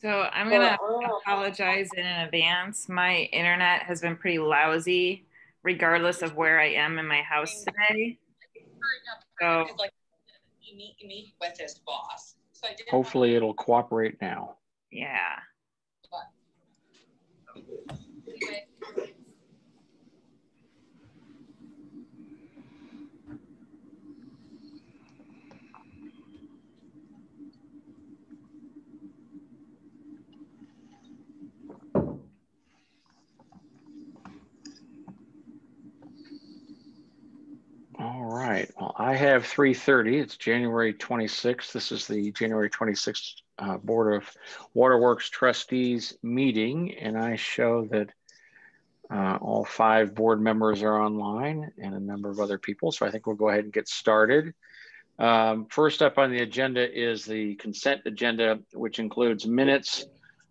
So I'm gonna apologize in advance. My internet has been pretty lousy, regardless of where I am in my house today. So meet, with his boss. Hopefully it'll cooperate now. yeah. All right. Well, I have 3:30. It's January 26th. This is the January 26th uh, Board of Waterworks Trustees meeting, and I show that uh, all five board members are online and a number of other people. So I think we'll go ahead and get started. Um, first up on the agenda is the consent agenda, which includes minutes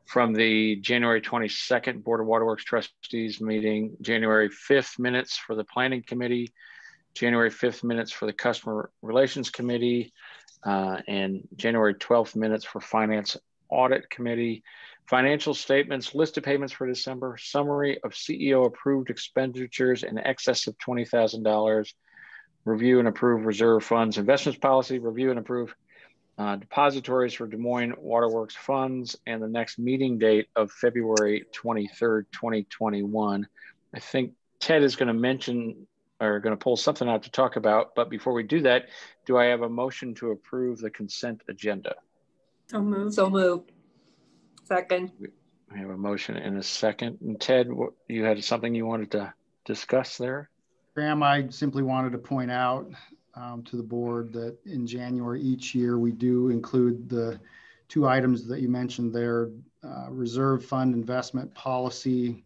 from the January 22nd Board of Waterworks Trustees meeting, January 5th minutes for the Planning Committee, January 5th minutes for the Customer Relations Committee, uh, and January 12th minutes for Finance Audit Committee. Financial statements, list of payments for December, summary of CEO approved expenditures in excess of $20,000, review and approve reserve funds investments policy, review and approve uh, depositories for Des Moines Waterworks funds, and the next meeting date of February 23rd, 2021. I think Ted is going to mention are going to pull something out to talk about. But before we do that, do I have a motion to approve the consent agenda? So moved. So moved. Second. I have a motion and a second. And Ted, you had something you wanted to discuss there? Graham, I simply wanted to point out um, to the board that in January each year, we do include the two items that you mentioned there, uh, reserve fund investment policy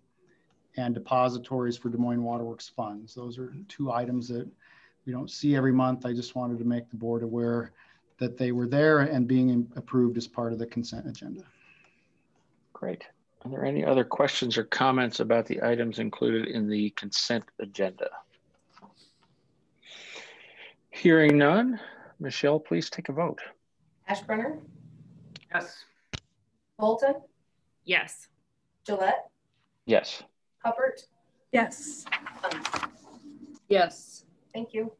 and depositories for Des Moines Waterworks funds. Those are two items that we don't see every month. I just wanted to make the board aware that they were there and being approved as part of the consent agenda. Great. Are there any other questions or comments about the items included in the consent agenda? Hearing none, Michelle, please take a vote. Ashburner, Yes. Bolton, Yes. Gillette, Yes. Hubbard. Yes. Yes. Thank you.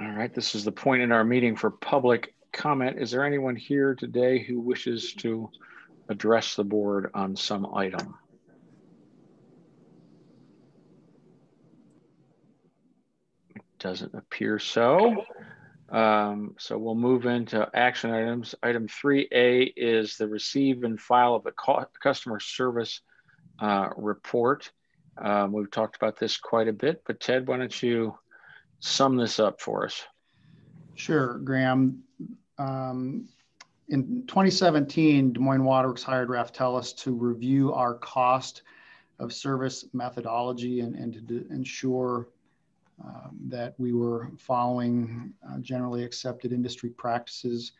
All right, this is the point in our meeting for public comment. Is there anyone here today who wishes to address the board on some item? It doesn't appear so. Um, so we'll move into action items. Item 3A is the receive and file of the customer service uh, report. Um, we've talked about this quite a bit, but Ted, why don't you sum this up for us? Sure, Graham. Um, in 2017, Des Moines Waterworks hired Raftelis to review our cost of service methodology and, and to ensure um, that we were following uh, generally accepted industry practices.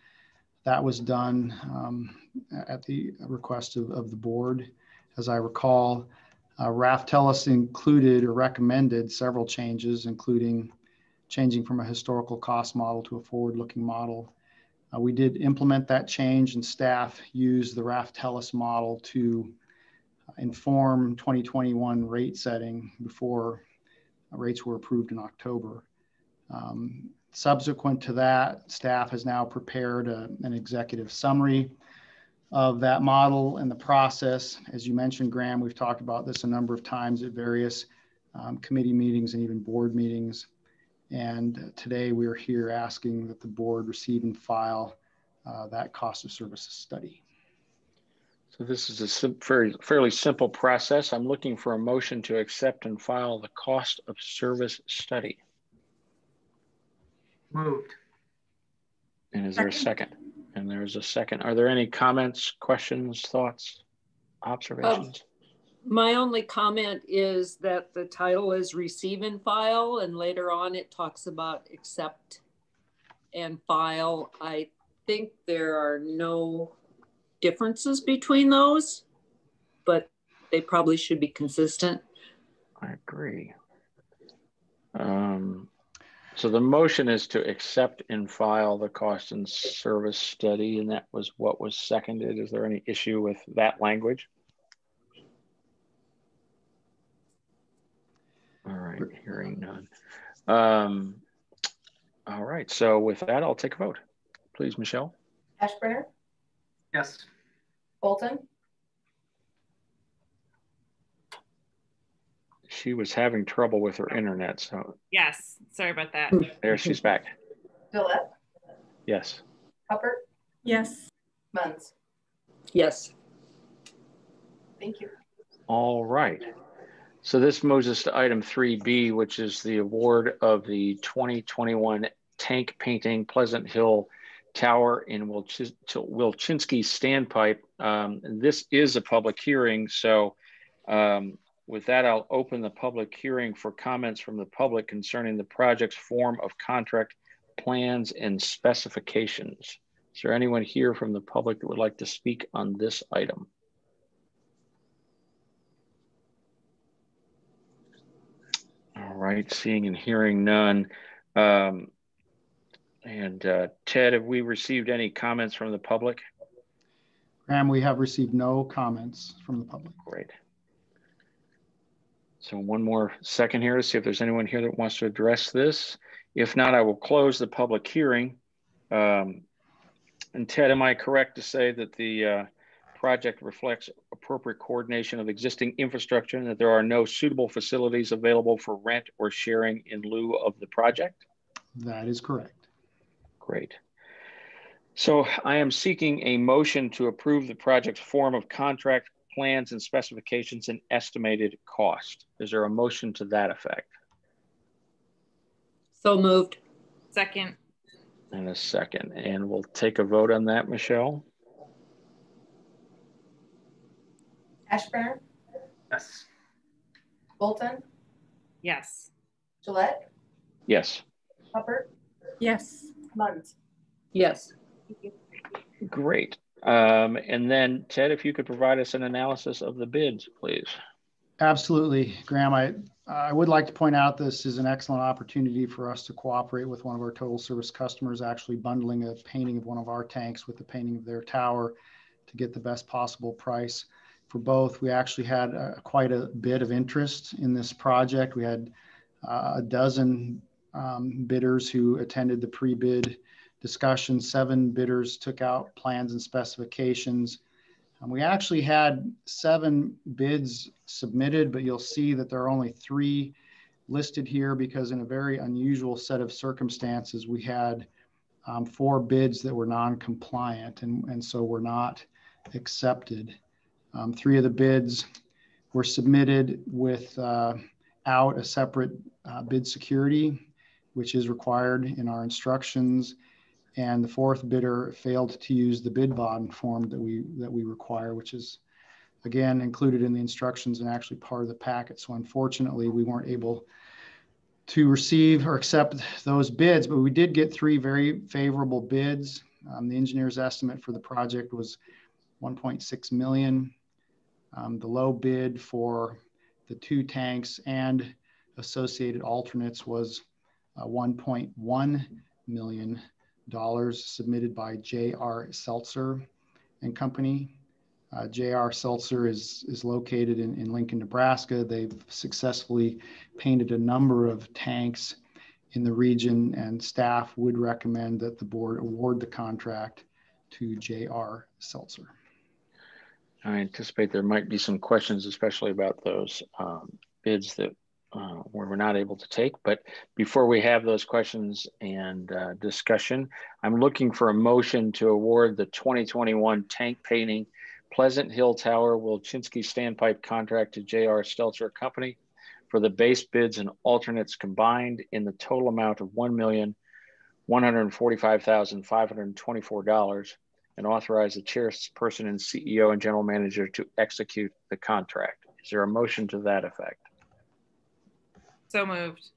That was done um, at the request of, of the board. As I recall, uh, Raftelis included or recommended several changes, including changing from a historical cost model to a forward-looking model. Uh, we did implement that change and staff used the Raftelis model to inform 2021 rate setting before rates were approved in October. Um, subsequent to that, staff has now prepared a, an executive summary of that model and the process. As you mentioned, Graham, we've talked about this a number of times at various um, committee meetings and even board meetings. And today we are here asking that the board receive and file uh, that cost of services study. So this is a sim very, fairly simple process. I'm looking for a motion to accept and file the cost of service study. Moved. And is there a second? And there's a second. Are there any comments, questions, thoughts, observations? Um, my only comment is that the title is receive and file, and later on it talks about accept and file. I think there are no differences between those, but they probably should be consistent. I agree. So the motion is to accept and file the cost and service study, and that was what was seconded. Is there any issue with that language? All right, hearing none. Um, all right, so with that, I'll take a vote. Please, Michelle. Ashburner, Yes. Bolton, She was having trouble with her internet, so Yes, sorry about that. there she's back. Gillette, Yes. Hubbard, Yes. Munns. Yes. Thank you. All right. So this moves us to item 3B, which is the award of the 2021 tank painting Pleasant Hill Tower in Wilch- Wilchinski Standpipe. Um, this is a public hearing, so um, with that, I'll open the public hearing for comments from the public concerning the project's form of contract plans and specifications. Is there anyone here from the public that would like to speak on this item? All right, seeing and hearing none. Um, and uh, Ted, have we received any comments from the public? Graham, we have received no comments from the public. Great. So one more second here to see if there's anyone here that wants to address this. If not, I will close the public hearing. Um, and Ted, am I correct to say that the uh, project reflects appropriate coordination of existing infrastructure and that there are no suitable facilities available for rent or sharing in lieu of the project? That is correct. Great. So I am seeking a motion to approve the project's form of contract plans and specifications and estimated cost. Is there a motion to that effect? So moved. Second, And a second, and we'll take a vote on that, Michelle. Ashburn? Yes. Bolton, yes. Gillette, Yes, Hubbard, Yes. Munns. Yes. great. Um, and then Ted, if you could provide us an analysis of the bids, please. Absolutely, Graham. I, I would like to point out this is an excellent opportunity for us to cooperate with one of our total service customers, actually bundling a painting of one of our tanks with the painting of their tower to get the best possible price for both. We actually had uh, quite a bit of interest in this project. We had uh, a dozen um, bidders who attended the pre-bid discussion. Seven bidders took out plans and specifications. Um, we actually had seven bids submitted, but you'll see that there are only three listed here because in a very unusual set of circumstances, we had um, four bids that were non-compliant and, and so were not accepted. Um, three of the bids were submitted with uh, a separate uh, bid security, which is required in our instructions. And the fourth bidder failed to use the bid bond form that we that we require, which is again included in the instructions and actually part of the packet. So unfortunately, we weren't able to receive or accept those bids, but we did get three very favorable bids. Um, the engineer's estimate for the project was 1.6 million. Um, the low bid for the two tanks and associated alternates was uh, 1.1 million dollars submitted by J.R. Stelzer and Company. Uh, J.R. Stelzer is, is located in, in Lincoln, Nebraska. They've successfully painted a number of tanks in the region, and staff would recommend that the board award the contract to J.R. Stelzer. I anticipate there might be some questions, especially about those um, bids that uh, we're not able to take. But before we have those questions and uh, discussion, I'm looking for a motion to award the 2021 tank painting Pleasant Hill Tower Wilchinski Standpipe contract to J.R. Stelzer Company for the base bids and alternates combined in the total amount of $1,145,524 and authorize the chairperson and CEO and general manager to execute the contract. Is there a motion to that effect? So moved.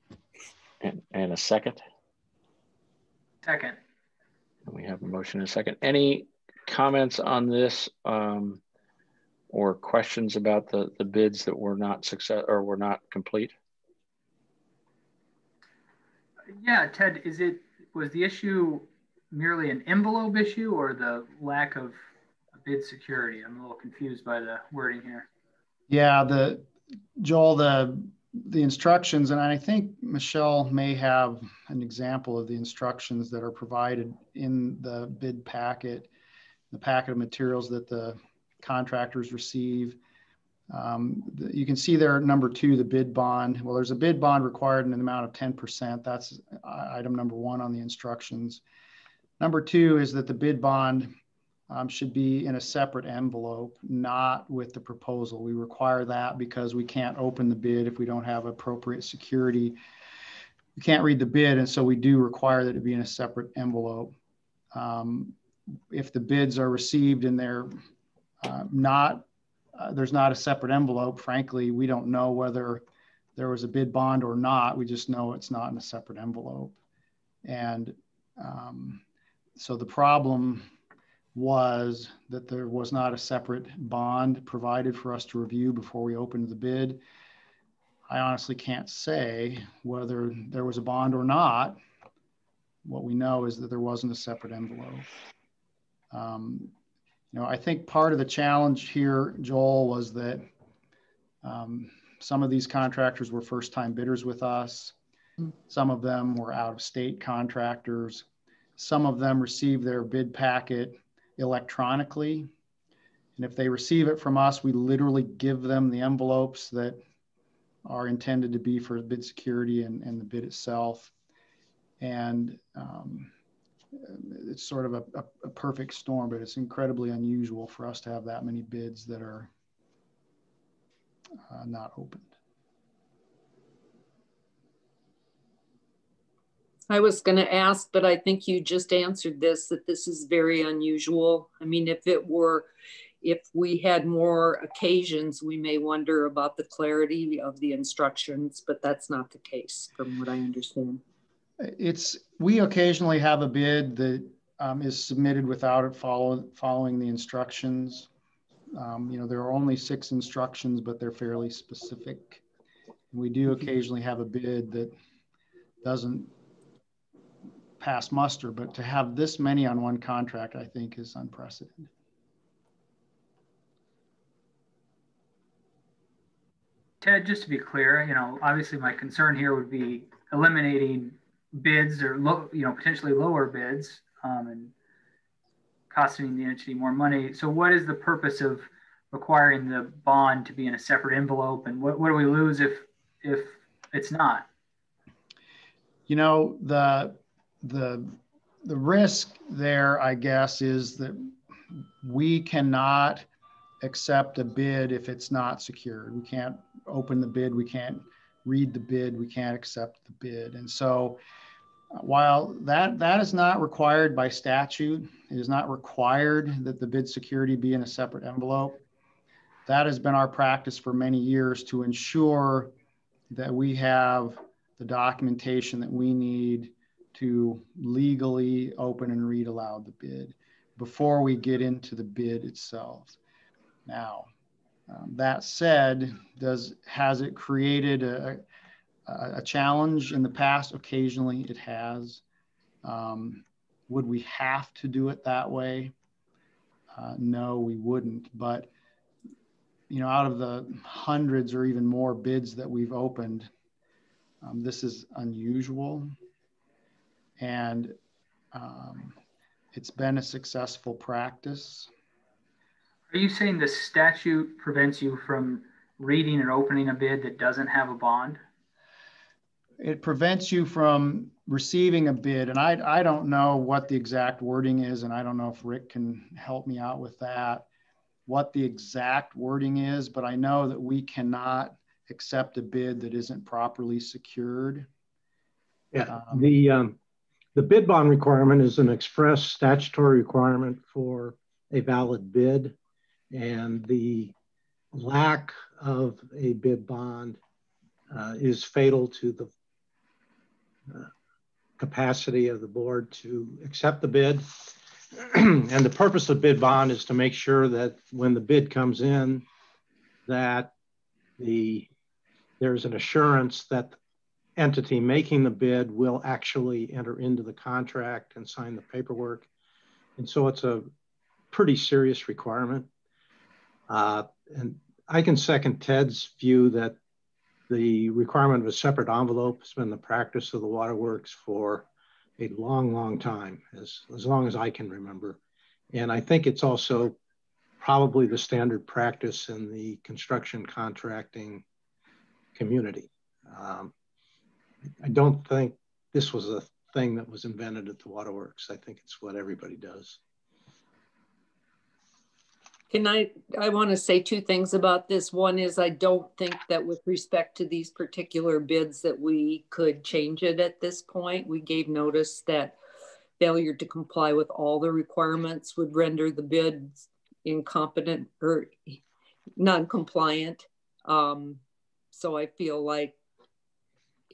And, and a second? Second. We have a motion and a second. Any comments on this um, or questions about the, the bids that were not success or were not complete? Yeah, Ted, is it, was the issue merely an envelope issue or the lack of bid security? I'm a little confused by the wording here. Yeah, the, Joel, the, the instructions, and I think Michelle may have an example of the instructions that are provided in the bid packet, the packet of materials that the contractors receive. Um, the, you can see there number two, the bid bond. Well, there's a bid bond required in an amount of 10%. That's item number one on the instructions. Number two is that the bid bond um, should be in a separate envelope, not with the proposal. We require that because we can't open the bid if we don't have appropriate security. We can't read the bid, and so we do require that it be in a separate envelope. Um, if the bids are received and they're uh, not, uh, there's not a separate envelope, frankly, we don't know whether there was a bid bond or not. We just know it's not in a separate envelope. And um, so the problem was that there was not a separate bond provided for us to review before we opened the bid. I honestly can't say whether there was a bond or not. What we know is that there wasn't a separate envelope. Um, you know, I think part of the challenge here, Joel, was that um, some of these contractors were first-time bidders with us. Some of them were out-of-state contractors. Some of them received their bid packet electronically. And if they receive it from us, we literally give them the envelopes that are intended to be for bid security and, and the bid itself. And um, it's sort of a, a, a, perfect storm, but it's incredibly unusual for us to have that many bids that are uh, not opened. I was going to ask, but I think you just answered this that this is very unusual. I mean, if it were, if we had more occasions, we may wonder about the clarity of the instructions, but that's not the case from what I understand. It's, we occasionally have a bid that um, is submitted without it follow, following the instructions. Um, you know, there are only six instructions, but they're fairly specific. We do occasionally have a bid that doesn't pass muster, but to have this many on one contract, I think is unprecedented. Ted, just to be clear, you know, obviously my concern here would be eliminating bids or low, you know, potentially lower bids um, and costing the entity more money. So what is the purpose of requiring the bond to be in a separate envelope and what, what do we lose if, if it's not? You know, the the the risk there, I guess, is that we cannot accept a bid if it's not secured. We can't open the bid. We can't read the bid. We can't accept the bid. And so, uh, while that that is not required by statute, it is not required that the bid security be in a separate envelope. That has been our practice for many years to ensure that we have the documentation that we need to legally open and read aloud the bid before we get into the bid itself. Now, um, that said, does has it created a, a, a, challenge in the past? Occasionally, it has. Um, would we have to do it that way? Uh, no, we wouldn't. But you know, out of the hundreds or even more bids that we've opened, um, this is unusual and um, it's been a successful practice. Are you saying the statute prevents you from reading and opening a bid that doesn't have a bond? It prevents you from receiving a bid, and I, I don't know what the exact wording is, and I don't know if Rick can help me out with that, what the exact wording is, but I know that we cannot accept a bid that isn't properly secured. Yeah, um, the um, the bid bond requirement is an express statutory requirement for a valid bid, and the lack of a bid bond uh, is fatal to the uh, capacity of the board to accept the bid. and the purpose of bid bond is to make sure that when the bid comes in, that the there's an assurance that entity making the bid will actually enter into the contract and sign the paperwork. And so it's a pretty serious requirement. Uh, and I can second Ted's view that the requirement of a separate envelope has been the practice of the waterworks for a long, long time, as, as long as I can remember. And I think it's also probably the standard practice in the construction contracting community. Um, I don't think this was a thing that was invented at the waterworks. I think it's what everybody does. Can I, I want to say two things about this. One is I don't think that with respect to these particular bids that we could change it at this point. We gave notice that failure to comply with all the requirements would render the bids incompetent or non-compliant. Um, so I feel like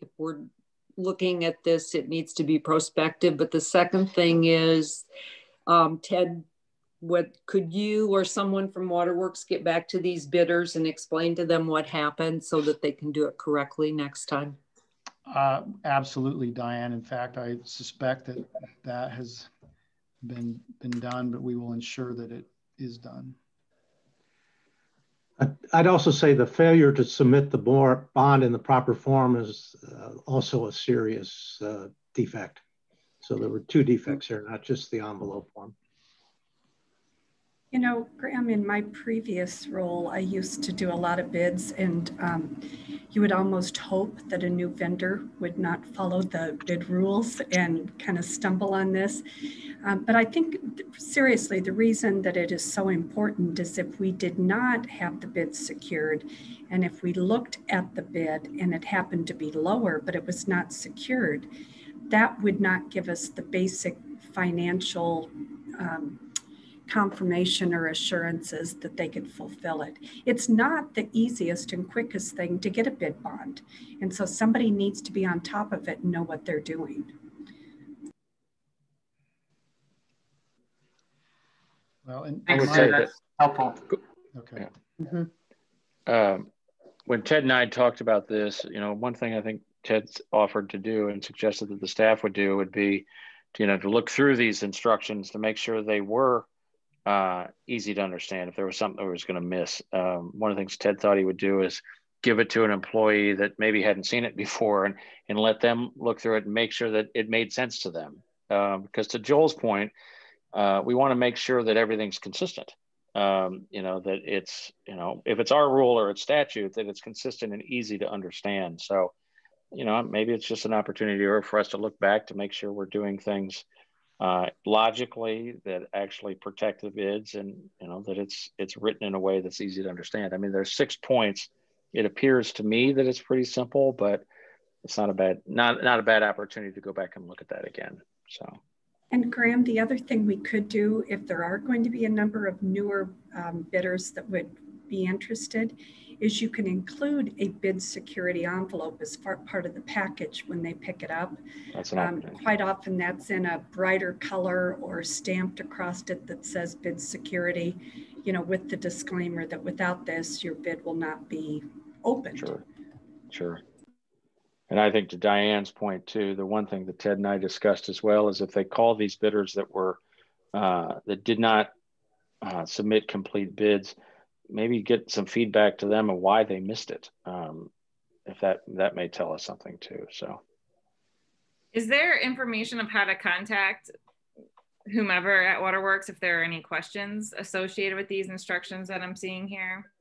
if we're looking at this, it needs to be prospective. But the second thing is, um, Ted what could you or someone from waterworks get back to these bidders and explain to them what happened so that they can do it correctly next time uh, absolutely diane in fact i suspect that that has been been done but we will ensure that it is done I'd also say the failure to submit the bond in the proper form is uh, also a serious uh, defect. So there were two defects here, not just the envelope one. You know, Graham, in my previous role, I used to do a lot of bids, and um, you would almost hope that a new vendor would not follow the bid rules and kind of stumble on this. Um, but I think, seriously, the reason that it is so important is if we did not have the bid secured, and if we looked at the bid and it happened to be lower, but it was not secured, that would not give us the basic financial. Um, confirmation or assurances that they could fulfill it. It's not the easiest and quickest thing to get a bid bond. And so somebody needs to be on top of it and know what they're doing. Well, and I would say that's helpful. Okay. Yeah. Mm -hmm. um, when Ted and I talked about this, you know, one thing I think Ted's offered to do and suggested that the staff would do would be, to, you know, to look through these instructions to make sure they were uh, easy to understand if there was something that was going to miss. Um, one of the things Ted thought he would do is give it to an employee that maybe hadn't seen it before and, and let them look through it and make sure that it made sense to them. Um, because to Joel's point, uh, we want to make sure that everything's consistent. Um, you know, that it's, you know, if it's our rule or it's statute, that it's consistent and easy to understand. So, you know, maybe it's just an opportunity for us to look back to make sure we're doing things uh, logically that actually protect the bids and you know that it's it's written in a way that's easy to understand. I mean, there's six points. It appears to me that it's pretty simple, but it's not a bad not not a bad opportunity to go back and look at that again. So. And Graham, the other thing we could do if there are going to be a number of newer um, bidders that would be interested is you can include a bid security envelope as part of the package when they pick it up. That's an um, quite often that's in a brighter color or stamped across it that says bid security, you know, with the disclaimer that without this, your bid will not be opened. Sure, sure. And I think to Diane's point too, the one thing that Ted and I discussed as well is if they call these bidders that were uh, that did not uh, submit complete bids, maybe get some feedback to them and why they missed it. Um, if that that may tell us something too. So, is there information of how to contact whomever at Waterworks if there are any questions associated with these instructions that I'm seeing here?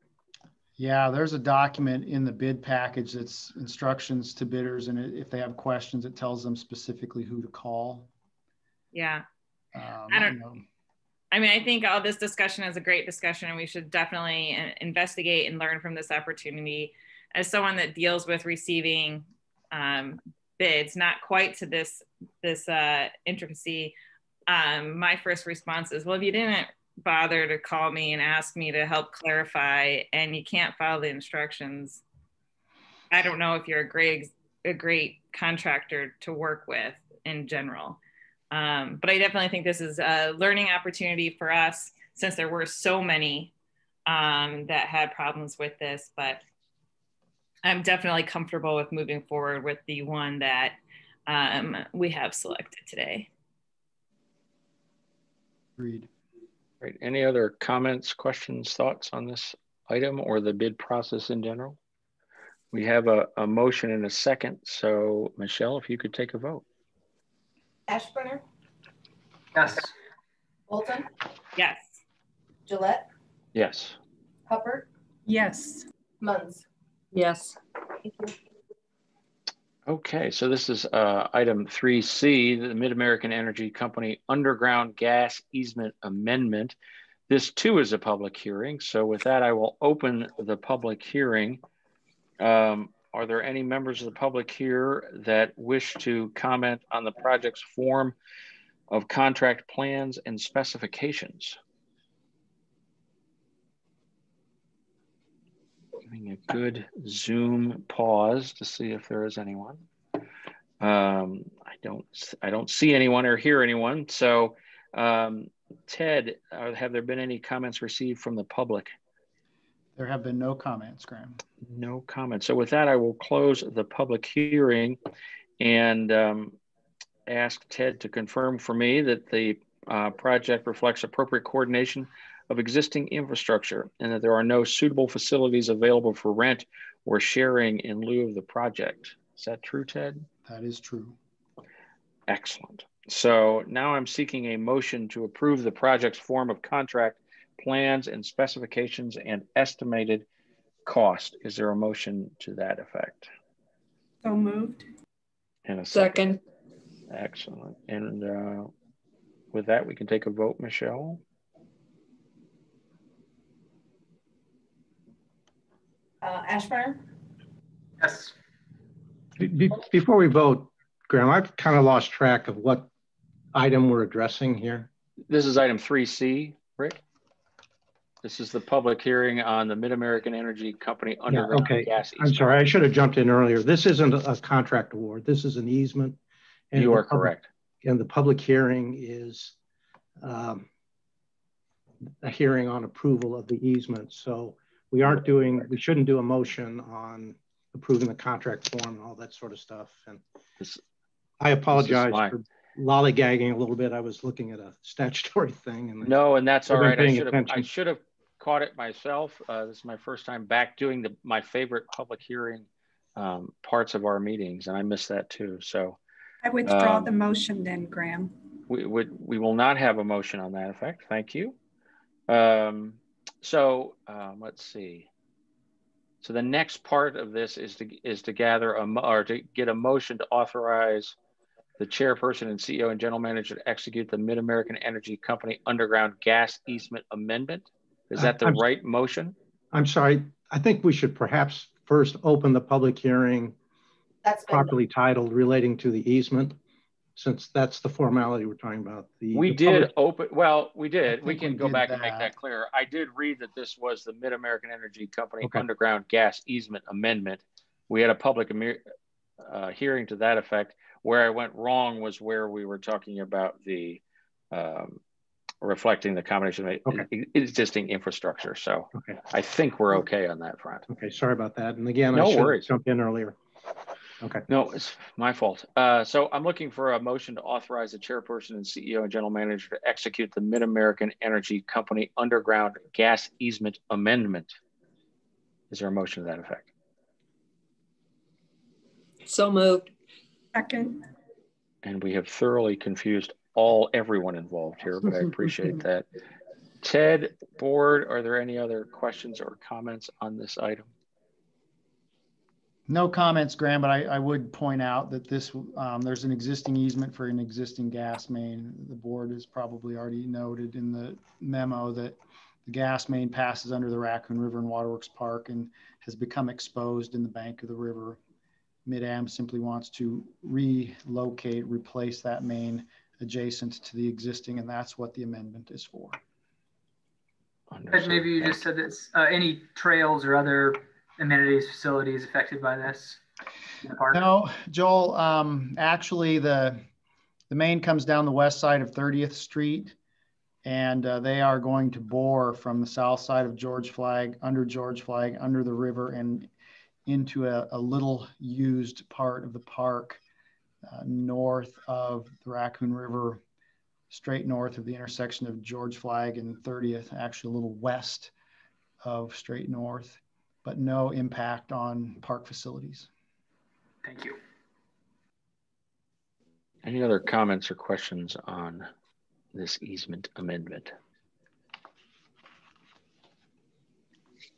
Yeah, there's a document in the bid package that's instructions to bidders, and if they have questions, it tells them specifically who to call. Yeah. Um, I don't. You know, I mean, I think all this discussion is a great discussion, and we should definitely uh, investigate and learn from this opportunity. As someone that deals with receiving um, bids, not quite to this this uh, intricacy, um, my first response is, well, if you didn't bother to call me and ask me to help clarify, and you can't follow the instructions, I don't know if you're a great a great contractor to work with in general. Um, but I definitely think this is a learning opportunity for us since there were so many um, that had problems with this. But I'm definitely comfortable with moving forward with the one that um, we have selected today. Agreed. Right. Any other comments, questions, thoughts on this item or the bid process in general? We have a, a motion and a second. So Michelle, if you could take a vote. Ashburner, Yes. Bolton, Yes. Gillette, Yes. Hubbard, Yes. Munns. Yes. Thank you. Okay, so this is uh, item 3C, the Mid-American Energy Company Underground Gas Easement Amendment. This too is a public hearing. So with that, I will open the public hearing. Um, are there any members of the public here that wish to comment on the project's form of contract plans and specifications? Giving a good Zoom pause to see if there is anyone. Um, I don't, I don't see anyone or hear anyone. So, um, Ted, have there been any comments received from the public? There have been no comments, Graham. No comments. So with that, I will close the public hearing and um, ask Ted to confirm for me that the uh, project reflects appropriate coordination of existing infrastructure and that there are no suitable facilities available for rent or sharing in lieu of the project. Is that true, Ted? That is true. Excellent. So now I'm seeking a motion to approve the project's form of contract plans and specifications and estimated cost. Is there a motion to that effect? So moved. And a Second. Excellent. And uh, with that, we can take a vote, Michelle. Uh, Ashburner, Yes. Be- before we vote, Graham, I've kind of lost track of what item we're addressing here. This is item 3C, Rick. This is the public hearing on the Mid-American Energy Company underground okay. gas I'm easement. sorry, I should have jumped in earlier. This isn't a contract award. This is an easement. and You the are public- correct. And the public hearing is um, a hearing on approval of the easement. So we aren't doing, we shouldn't do a motion on approving the contract form and all that sort of stuff. And This- I apologize fine. for lollygagging a little bit. I was looking at a statutory thing. And No, and that's all I've been right. I paying should have, I attention. should have caught it myself. Uh, this is my first time back doing the, my favorite public hearing um, parts of our meetings, and I missed that too. So I withdraw Um, the motion then, Graham. we would, we will not have a motion on that effect. Thank you. Um, so um, let's see. So the next part of this is to is to gather a or to get a motion to authorize the chairperson and CEO and general manager to execute the Mid American Energy Company underground gas easement amendment. Is that the I'm- right motion? I'm sorry, I think we should perhaps first open the public hearing that's been, properly titled relating to the easement, since that's the formality we're talking about. The We the did public- open. Well, we did. We can we go did back and make that. that clear. I did read that this was the Mid American Energy Company Okay. underground gas easement amendment. We had a public uh, hearing to that effect. Where I went wrong was where we were talking about the um, reflecting the combination of Okay. existing infrastructure. So Okay, I think we're okay on that front. okay, sorry about that. And again, No I should worries. jump in earlier. Okay, No, it's my fault. Uh, so I'm looking for a motion to authorize the chairperson and CEO and general manager to execute the Mid-American Energy Company underground gas easement amendment. Is there a motion to that effect? So moved. Second, And we have thoroughly confused all, everyone involved here, but I appreciate that. Ted, board, are there any other questions or comments on this item? No comments, Graham, but I, I would point out that this, um, there's an existing easement for an existing gas main. The board has probably already noted in the memo that the gas main passes under the Raccoon River and Waterworks Park and has become exposed in the bank of the river. Mid-Am simply wants to relocate, replace that main adjacent to the existing, and that's what the amendment is for. Understood. maybe you just said it's uh, any trails or other amenities, facilities affected by this in the park? No, Joel, um, actually, the, the main comes down the west side of 30th Street. And uh, they are going to bore from the south side of George Flagg, under George Flagg, under the river and into a, a little used part of the park uh, north of the Raccoon River, straight north of the intersection of George Flagg and 30th, actually a little west of straight north, but no impact on park facilities. Thank you. Any other comments or questions on this easement amendment?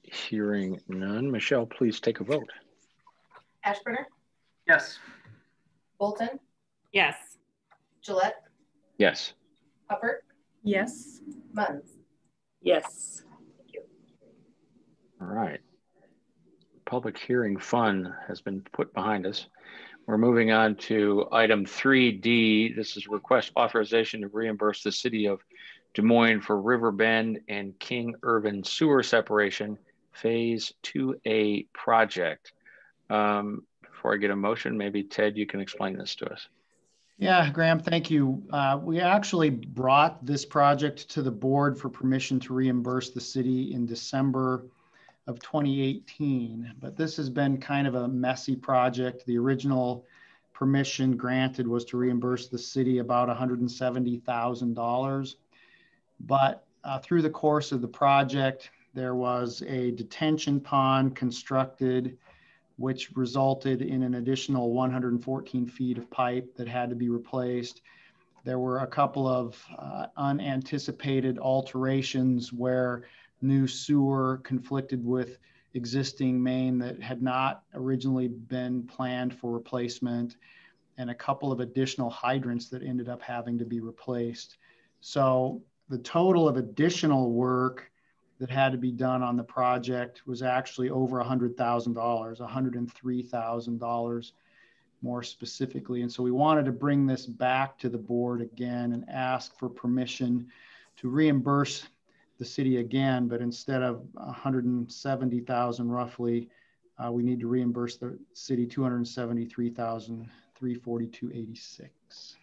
Hearing none. Michelle, please take a vote. Ashburner, Yes. Bolton, Yes. Gillette, Yes. Hubbard, Yes. Munns. Yes. Thank you. All right. Public hearing fun has been put behind us. We're moving on to item 3D. This is request authorization to reimburse the city of Des Moines for River Bend and King Irving sewer separation phase 2A project. Um, before I get a motion, maybe Ted, you can explain this to us. Yeah, Graham, thank you. Uh, we actually brought this project to the board for permission to reimburse the city in December of 2018, but this has been kind of a messy project. The original permission granted was to reimburse the city about $170,000. But uh, through the course of the project, there was a detention pond constructed, which resulted in an additional 114 feet of pipe that had to be replaced. There were a couple of uh, unanticipated alterations where new sewer conflicted with existing main that had not originally been planned for replacement and a couple of additional hydrants that ended up having to be replaced. So the total of additional work that had to be done on the project was actually over $100,000, $103,000 more specifically. And so we wanted to bring this back to the board again and ask for permission to reimburse the city again, but instead of 170,000 roughly, uh, we need to reimburse the city 273,342.86.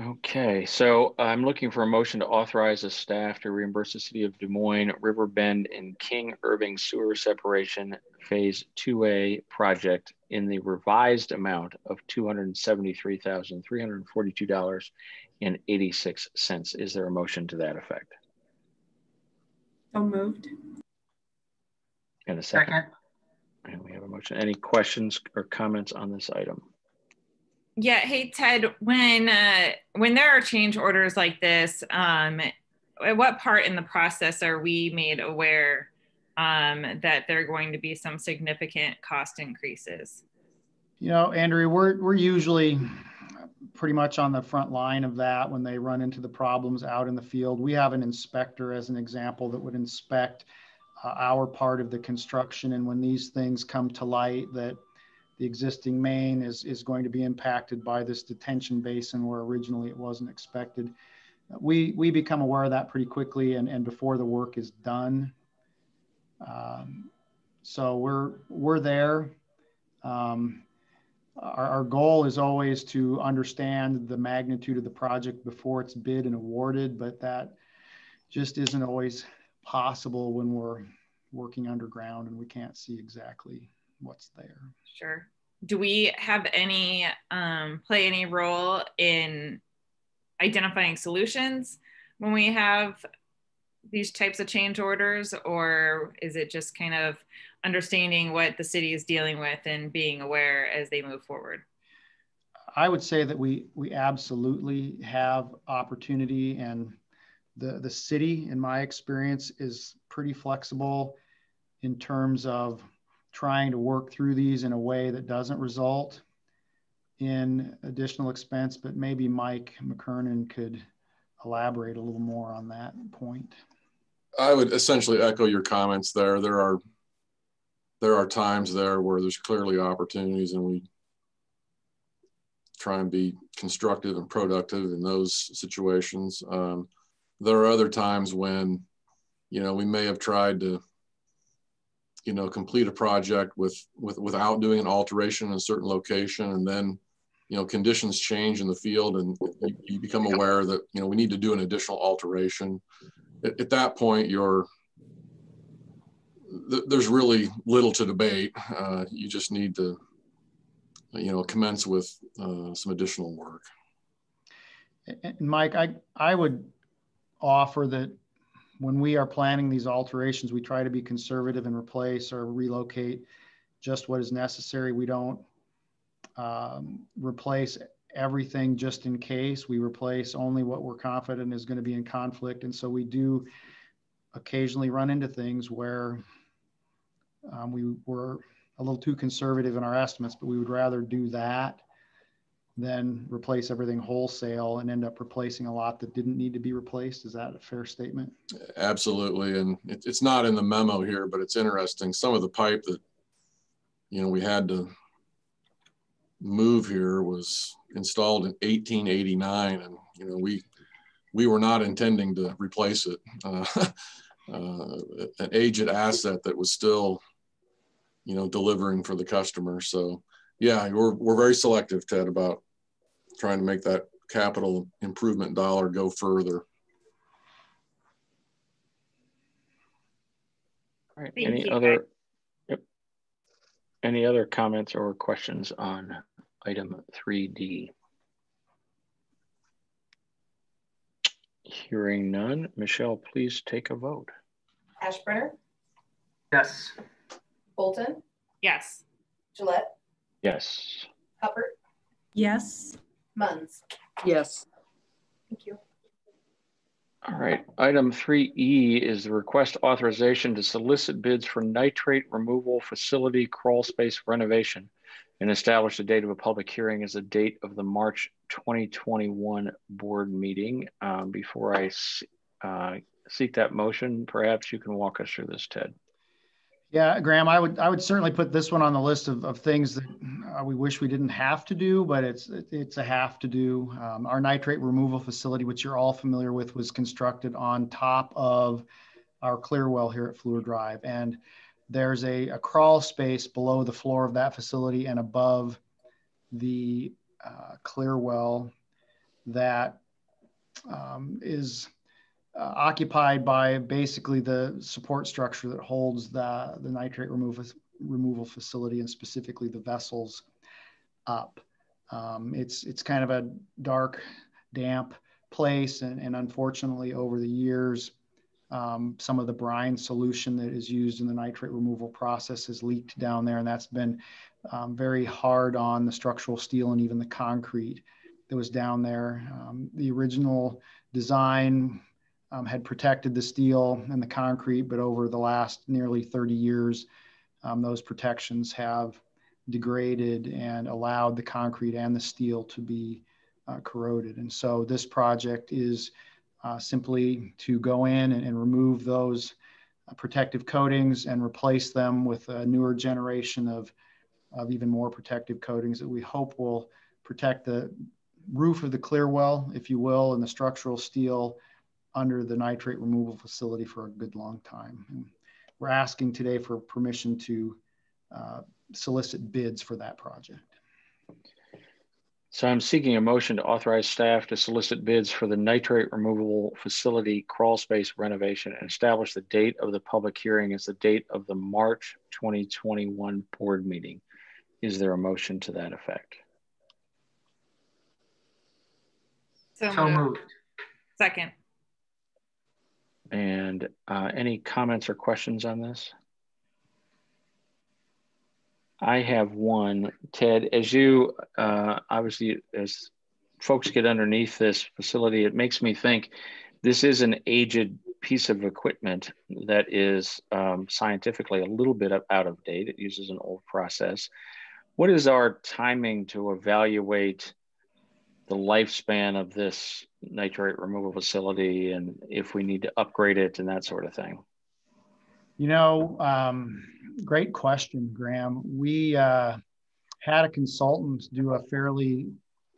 Okay, so I'm looking for a motion to authorize the staff to reimburse the city of Des Moines, River Bend, and King Irving sewer separation phase 2A project in the revised amount of $273,342 and 86 cents. Is there a motion to that effect? So moved. And a second. Second. And we have a motion. Any questions or comments on this item? Yeah. Hey, Ted, when uh, when there are change orders like this, um, at what part in the process are we made aware um, that there are going to be some significant cost increases? You know, Andrew, we're, we're usually pretty much on the front line of that when they run into the problems out in the field. We have an inspector, as an example, that would inspect uh, our part of the construction. And when these things come to light, that the existing main is, is going to be impacted by this detention basin where originally it wasn't expected. We, we become aware of that pretty quickly and, and before the work is done. Um, so we're, we're there. Um, our, our goal is always to understand the magnitude of the project before it's bid and awarded, but that just isn't always possible when we're working underground and we can't see exactly what's there. Sure. Do we have any um, play any role in identifying solutions when we have these types of change orders, or is it just kind of understanding what the city is dealing with and being aware as they move forward? I would say that we we absolutely have opportunity and the the city in my experience is pretty flexible in terms of trying to work through these in a way that doesn't result in additional expense but maybe Mike McKernan could elaborate a little more on that point. I would essentially echo your comments there. There are there are times there where there's clearly opportunities and we try and be constructive and productive in those situations. Um, there are other times when, you know, we may have tried to, you know, complete a project with, with without doing an alteration in a certain location, and then, you know, conditions change in the field, and you, you become aware that you know we need to do an additional alteration. At, at that point, you're th there's really little to debate. Uh, you just need to, you know, commence with uh, some additional work. And Mike, I, I would offer that when we are planning these alterations, we try to be conservative and replace or relocate just what is necessary. We don't um, replace everything just in case. We replace only what we're confident is going to be in conflict. And so we do occasionally run into things where um, we were a little too conservative in our estimates, but we would rather do that than replace everything wholesale and end up replacing a lot that didn't need to be replaced. Is that a fair statement? Absolutely. And it, it's not in the memo here, but it's interesting. Some of the pipe that, you know, we had to move here was installed in 1889. And, you know, we, we were not intending to replace it. Uh, uh, an aged asset that was still, you know, delivering for the customer. So yeah, we're, we're very selective, Ted, about trying to make that capital improvement dollar go further. All right. Any you. other yep. any other comments or questions on item 3D? Hearing none, Michelle, please take a vote. Ashburner? Yes. Bolton? Yes. Gillette? Yes. Huppert? Yes. Munns? Yes. Thank you. All right, item 3E is the request authorization to solicit bids for nitrate removal facility crawl space renovation and establish the date of a public hearing as the date of the March 2021 board meeting. Um, before I uh, seek that motion, perhaps you can walk us through this, Ted. Yeah, Graham, I would I would certainly put this one on the list of, of things that uh, we wish we didn't have to do, but it's it's a have to do. Um, our nitrate removal facility, which you're all familiar with, was constructed on top of our clear well here at Fleur Drive, and there's a, a crawl space below the floor of that facility and above the uh, clear well that um, is uh, occupied by basically the support structure that holds the, the nitrate removal, removal facility and specifically the vessels up. Um, it's, it's kind of a dark, damp place. And, and unfortunately, over the years, um, some of the brine solution that is used in the nitrate removal process has leaked down there. And that's been um, very hard on the structural steel and even the concrete that was down there. Um, the original design um, had protected the steel and the concrete, but over the last nearly 30 years, um, those protections have degraded and allowed the concrete and the steel to be uh, corroded. And so this project is uh, simply to go in and, and remove those uh, protective coatings and replace them with a newer generation of, of even more protective coatings that we hope will protect the roof of the clear well, if you will, and the structural steel under the nitrate removal facility for a good long time. And we're asking today for permission to uh, solicit bids for that project. So I'm seeking a motion to authorize staff to solicit bids for the nitrate removal facility crawl space renovation and establish the date of the public hearing as the date of the March 2021 board meeting. Is there a motion to that effect? So, so moved. moved. Second. And uh, any comments or questions on this? I have one, Ted. As you uh, obviously, as folks get underneath this facility, it makes me think this is an aged piece of equipment that is um, scientifically a little bit out of date. It uses an old process. What is our timing to evaluate the lifespan of this nitrate removal facility and if we need to upgrade it and that sort of thing? You know, um, great question, Graham. We uh, had a consultant do a fairly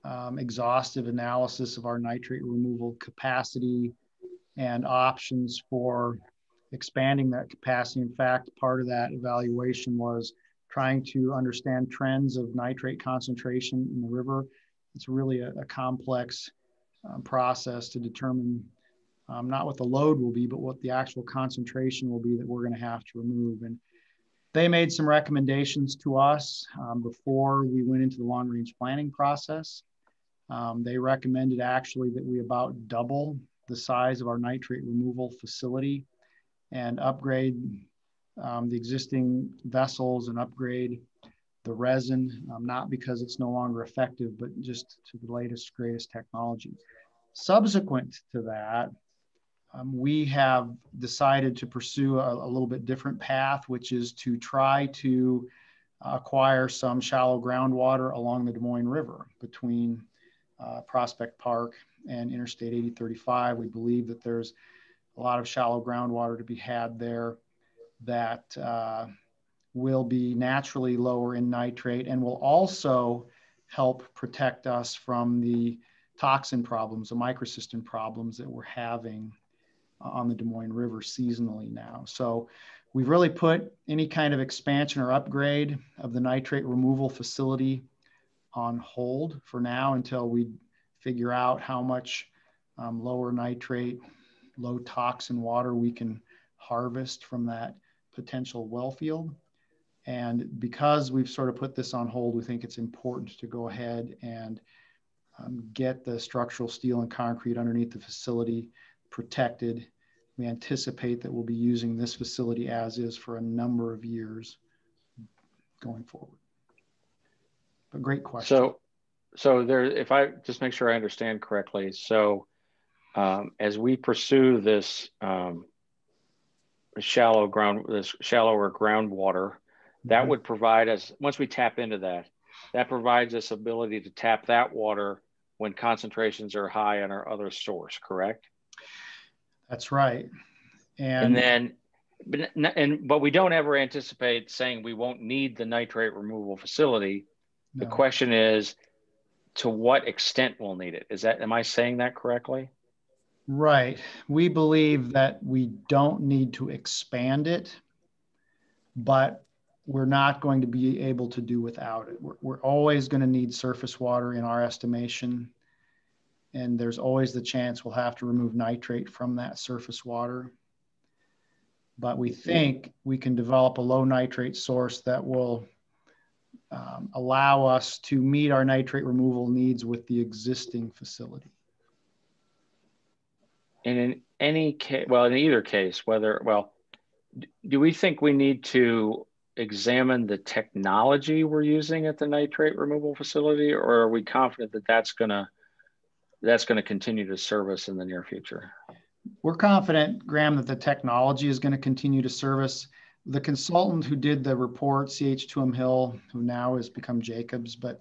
um, exhaustive analysis of our nitrate removal capacity and options for expanding that capacity. In fact, part of that evaluation was trying to understand trends of nitrate concentration in the river it's really a, a complex um, process to determine um, not what the load will be, but what the actual concentration will be that we're going to have to remove. And they made some recommendations to us um, before we went into the long range planning process. Um, they recommended actually that we about double the size of our nitrate removal facility and upgrade um, the existing vessels and upgrade the resin, um, not because it's no longer effective, but just to the latest, greatest technology. Subsequent to that, um, we have decided to pursue a, a, little bit different path, which is to try to acquire some shallow groundwater along the Des Moines River between uh, Prospect Park and Interstate 8035. We believe that there's a lot of shallow groundwater to be had there that uh, will be naturally lower in nitrate and will also help protect us from the toxin problems, the microcystin problems that we're having on the Des Moines River seasonally now. So we've really put any kind of expansion or upgrade of the nitrate removal facility on hold for now until we figure out how much um, lower nitrate, low toxin water we can harvest from that potential well field. And because we've sort of put this on hold, we think it's important to go ahead and um, get the structural steel and concrete underneath the facility protected. We anticipate that we'll be using this facility as is for a number of years going forward. But great question. So, so there, if I just make sure I understand correctly, so um, as we pursue this um, shallow ground, this shallower groundwater, that mm-hmm. would provide us once we tap into that, that provides us ability to tap that water when concentrations are high on our other source. Correct? That's right. And, and then, but, and but we don't ever anticipate saying we won't need the nitrate removal facility. No. The question is, to what extent we'll need it. Is that am I saying that correctly? Right. We believe that we don't need to expand it, but we're not going to be able to do without it. We're, we're always going to need surface water in our estimation and there's always the chance we'll have to remove nitrate from that surface water. But we think we can develop a low nitrate source that will um, allow us to meet our nitrate removal needs with the existing facility. And in any case, well, in either case, whether, well, do we think we need to examine the technology we're using at the nitrate removal facility, or are we confident that that's going to that's going to continue to service in the near future. We're confident, Graham, that the technology is going to continue to service. The consultant who did the report, CH2M Hill, who now has become Jacobs, but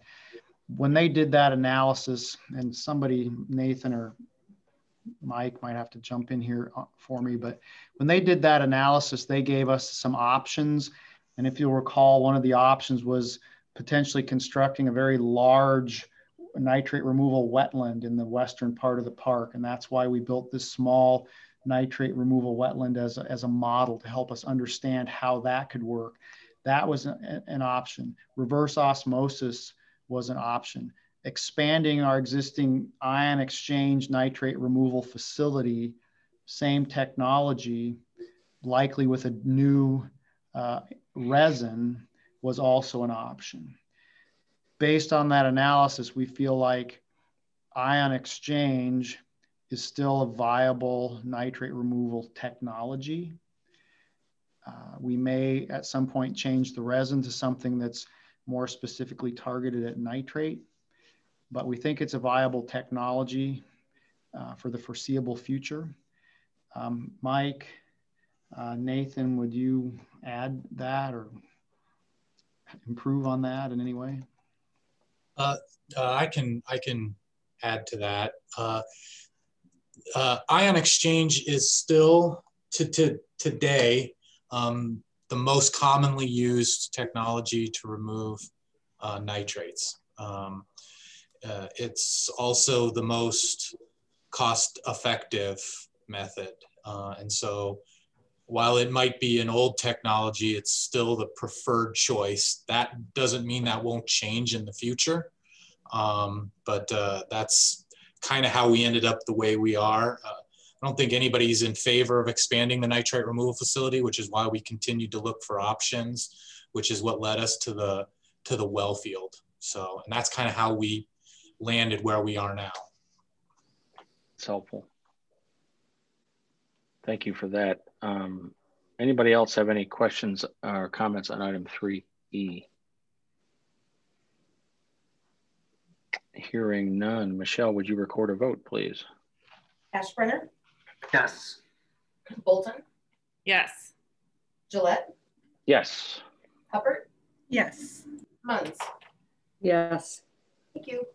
when they did that analysis, and somebody, Nathan or Mike might have to jump in here uh, for me, but when they did that analysis, they gave us some options. And if you'll recall, one of the options was potentially constructing a very large nitrate removal wetland in the western part of the park. And that's why we built this small nitrate removal wetland as a, as a model to help us understand how that could work. That was a, an option. Reverse osmosis was an option. Expanding our existing ion exchange nitrate removal facility, same technology, likely with a new uh, resin, was also an option based on that analysis, we feel like ion exchange is still a viable nitrate removal technology. Uh, we may at some point change the resin to something that's more specifically targeted at nitrate, but we think it's a viable technology uh, for the foreseeable future. Um, Mike, uh, Nathan, would you add that or improve on that in any way? Uh, uh, I can I can add to that. Uh, uh, ion exchange is still to, to today um, the most commonly used technology to remove uh, nitrates. Um, it's also the most cost effective method. and so while it might be an old technology, it's still the preferred choice. That doesn't mean that won't change in the future, um, but uh, that's kind of how we ended up the way we are. Uh, I don't think anybody's in favor of expanding the nitrate removal facility, which is why we continued to look for options, which is what led us to the to the well field. So, and that's kind of how we landed where we are now. It's helpful. Thank you for that. Um, anybody else have any questions or comments on item 3E? Hearing none. Michelle, would you record a vote, please? Ashburner, Yes. Bolton, Yes. Gillette, Yes. Huppert, Yes. Munns. Yes. Thank you.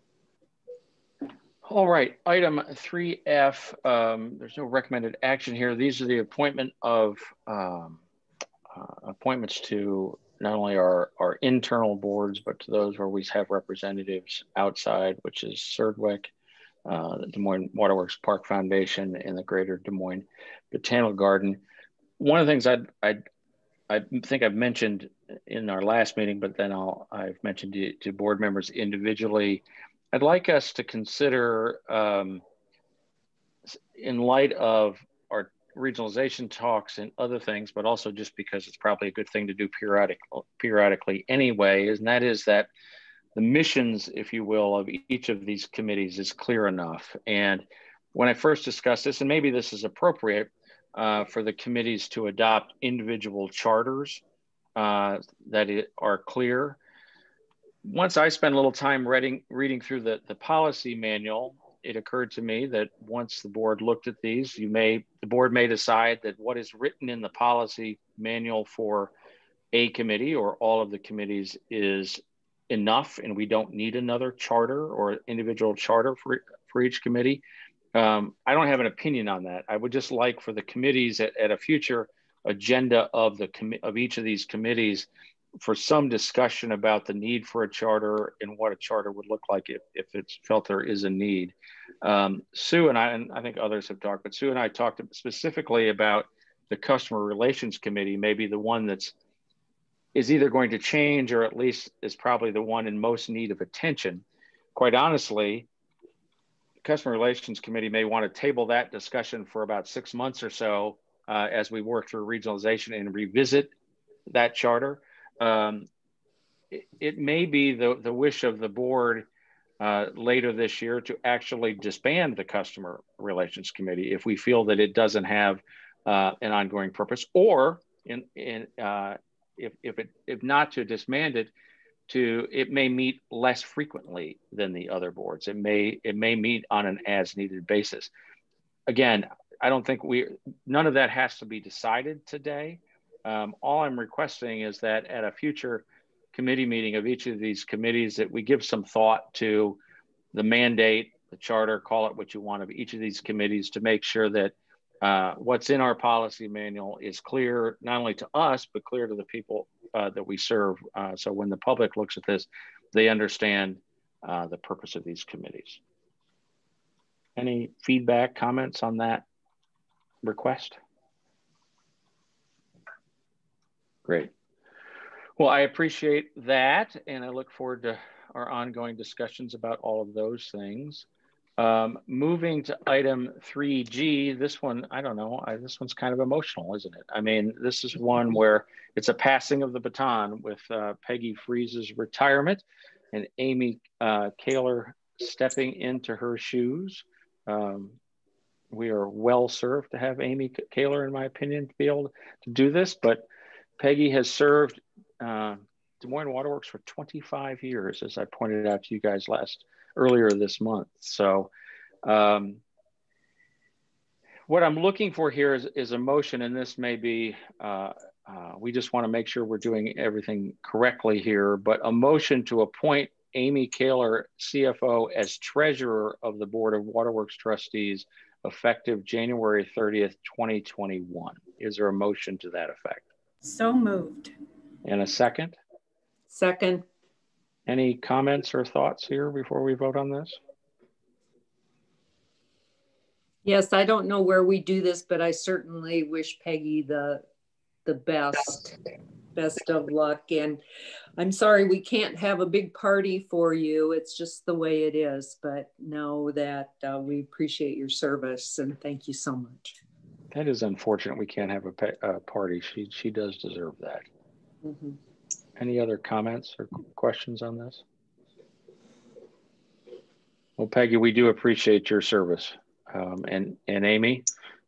All right, item 3F, um, there's no recommended action here. These are the appointment of um, uh, appointments to not only our, our internal boards, but to those where we have representatives outside, which is CIRDWC, uh, the Des Moines Waterworks Park Foundation, and the Greater Des Moines Botanical Garden. One of the things I'd, I'd, I think I've mentioned in our last meeting, but then I'll, I've mentioned to, to board members individually, I'd like us to consider, um, in light of our regionalization talks and other things, but also just because it's probably a good thing to do periodic, periodically anyway, and that is that the missions, if you will, of each of these committees is clear enough. And when I first discussed this, and maybe this is appropriate uh, for the committees to adopt individual charters uh, that are clear. Once I spent a little time reading, reading through the, the policy manual, it occurred to me that once the board looked at these, you may the board may decide that what is written in the policy manual for a committee or all of the committees is enough and we don't need another charter or individual charter for, for each committee. Um, I don't have an opinion on that. I would just like for the committees at, at a future agenda of the of each of these committees for some discussion about the need for a charter and what a charter would look like if, if it's felt there is a need. Um, Sue and I, and I think others have talked, but Sue and I talked specifically about the customer relations committee, maybe the one that's is either going to change or at least is probably the one in most need of attention. Quite honestly, the Customer Relations Committee may want to table that discussion for about six months or so uh, as we work through regionalization and revisit that charter. Um, it, it, may be the, the wish of the board uh, later this year to actually disband the Customer Relations Committee if we feel that it doesn't have uh, an ongoing purpose, or in, in uh, if, if it if not to disband it to it may meet less frequently than the other boards. It may it may meet on an as needed basis. Again i don't think we none of that has to be decided today um, all i'm requesting is that at a future committee meeting of each of these committees that we give some thought to the mandate the charter call it what you want of each of these committees to make sure that uh, what's in our policy manual is clear not only to us but clear to the people uh, that we serve. Uh, so when the public looks at this they understand uh, the purpose of these committees. Any feedback comments on that request great well i appreciate that and i look forward to our ongoing discussions about all of those things um, moving to item 3G, this one, I don't know, I, this one's kind of emotional, isn't it? I mean, this is one where it's a passing of the baton with uh, Peggy Freeze's retirement and Amy uh, Kahler stepping into her shoes. Um, we are well served to have Amy Kahler, in my opinion, to be able to do this, but Peggy has served uh, Des Moines Waterworks for 25 years, as I pointed out to you guys last earlier this month. So um, what I'm looking for here is, is a motion, and this may be, uh, uh, we just want to make sure we're doing everything correctly here, but a motion to appoint Amy Kahler, CFO, as treasurer of the Board of Waterworks Trustees effective January 30th, 2021. Is there a motion to that effect? So moved. And a second? Second. Any comments or thoughts here before we vote on this? Yes, I don't know where we do this, but I certainly wish Peggy the the best, best of luck. And I'm sorry we can't have a big party for you. It's just the way it is. But know that uh, we appreciate your service and thank you so much. That is unfortunate. We can't have a, a party. She she does deserve that. Mm -hmm. Any other comments or questions on this? Well, Peggy, we do appreciate your service. Um, and, and Amy,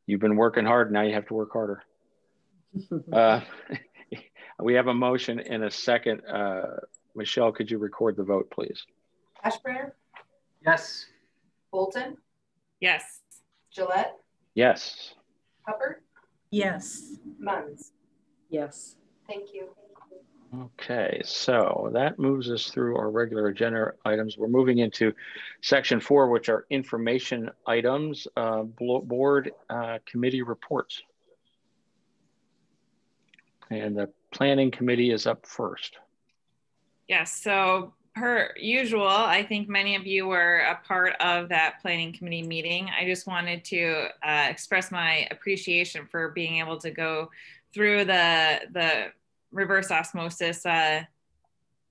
you've been working hard. Now you have to work harder. uh, we have a motion in a second. Uh, Michelle, could you record the vote, please? Ashburn? Yes. Bolton? Yes. Gillette? Yes. Huppert? Yes. Munns? Yes. Thank you. Okay, so that moves us through our regular agenda items. We're moving into section four, which are information items, uh, board uh, committee reports. And the planning committee is up first. Yes, so per usual, I think many of you were a part of that planning committee meeting. I just wanted to uh, express my appreciation for being able to go through the, the reverse osmosis uh,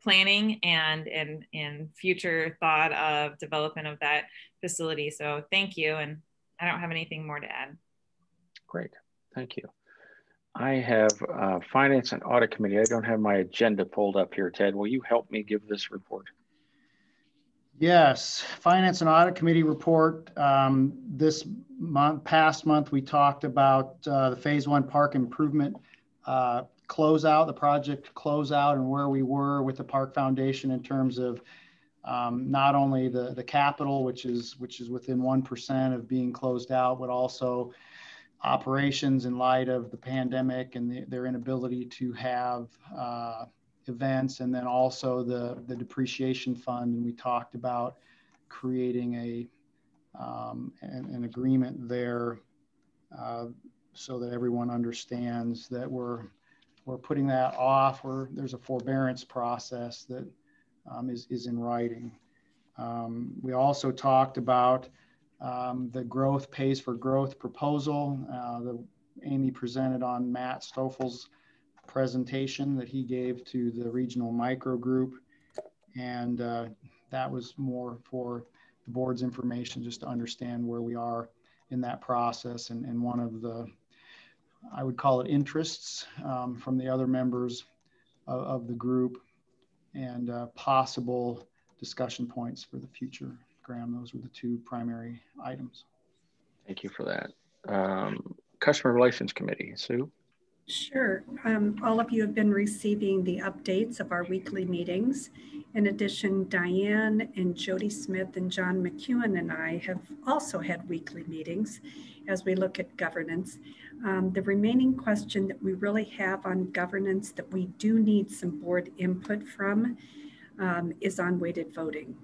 planning and, and, and future thought of development of that facility. So thank you. And I don't have anything more to add. Great, thank you. I have uh, Finance and Audit Committee. I don't have my agenda pulled up here, Ted. Will you help me give this report? Yes, Finance and Audit Committee report. Um, this month, past month, we talked about uh, the Phase One Park Improvement uh, closeout, the project closeout, and where we were with the Park Foundation in terms of um, not only the the capital, which is which is within one percent of being closed out, but also operations in light of the pandemic and the, their inability to have uh, events, and then also the the depreciation fund. And we talked about creating a um, an, an, agreement there uh, so that everyone understands that we're we're putting that off or there's a forbearance process that um, is is, in writing. Um, we also talked about um, the growth pays for growth proposal. Uh, the Amy presented on Matt Stoffel's presentation that he gave to the regional micro group. And uh, that was more for the board's information just to understand where we are in that process. And, and one of the I would call it interests um, from the other members of, of the group and uh, possible discussion points for the future. Graham, those were the two primary items. Thank you for that. Um, Customer Relations Committee, Sue? Sure. Um, all of you have been receiving the updates of our weekly meetings. In addition, Diane and Jody Smith and John McEwen and I have also had weekly meetings as we look at governance. Um, the remaining question that we really have on governance that we do need some board input from um, is on weighted voting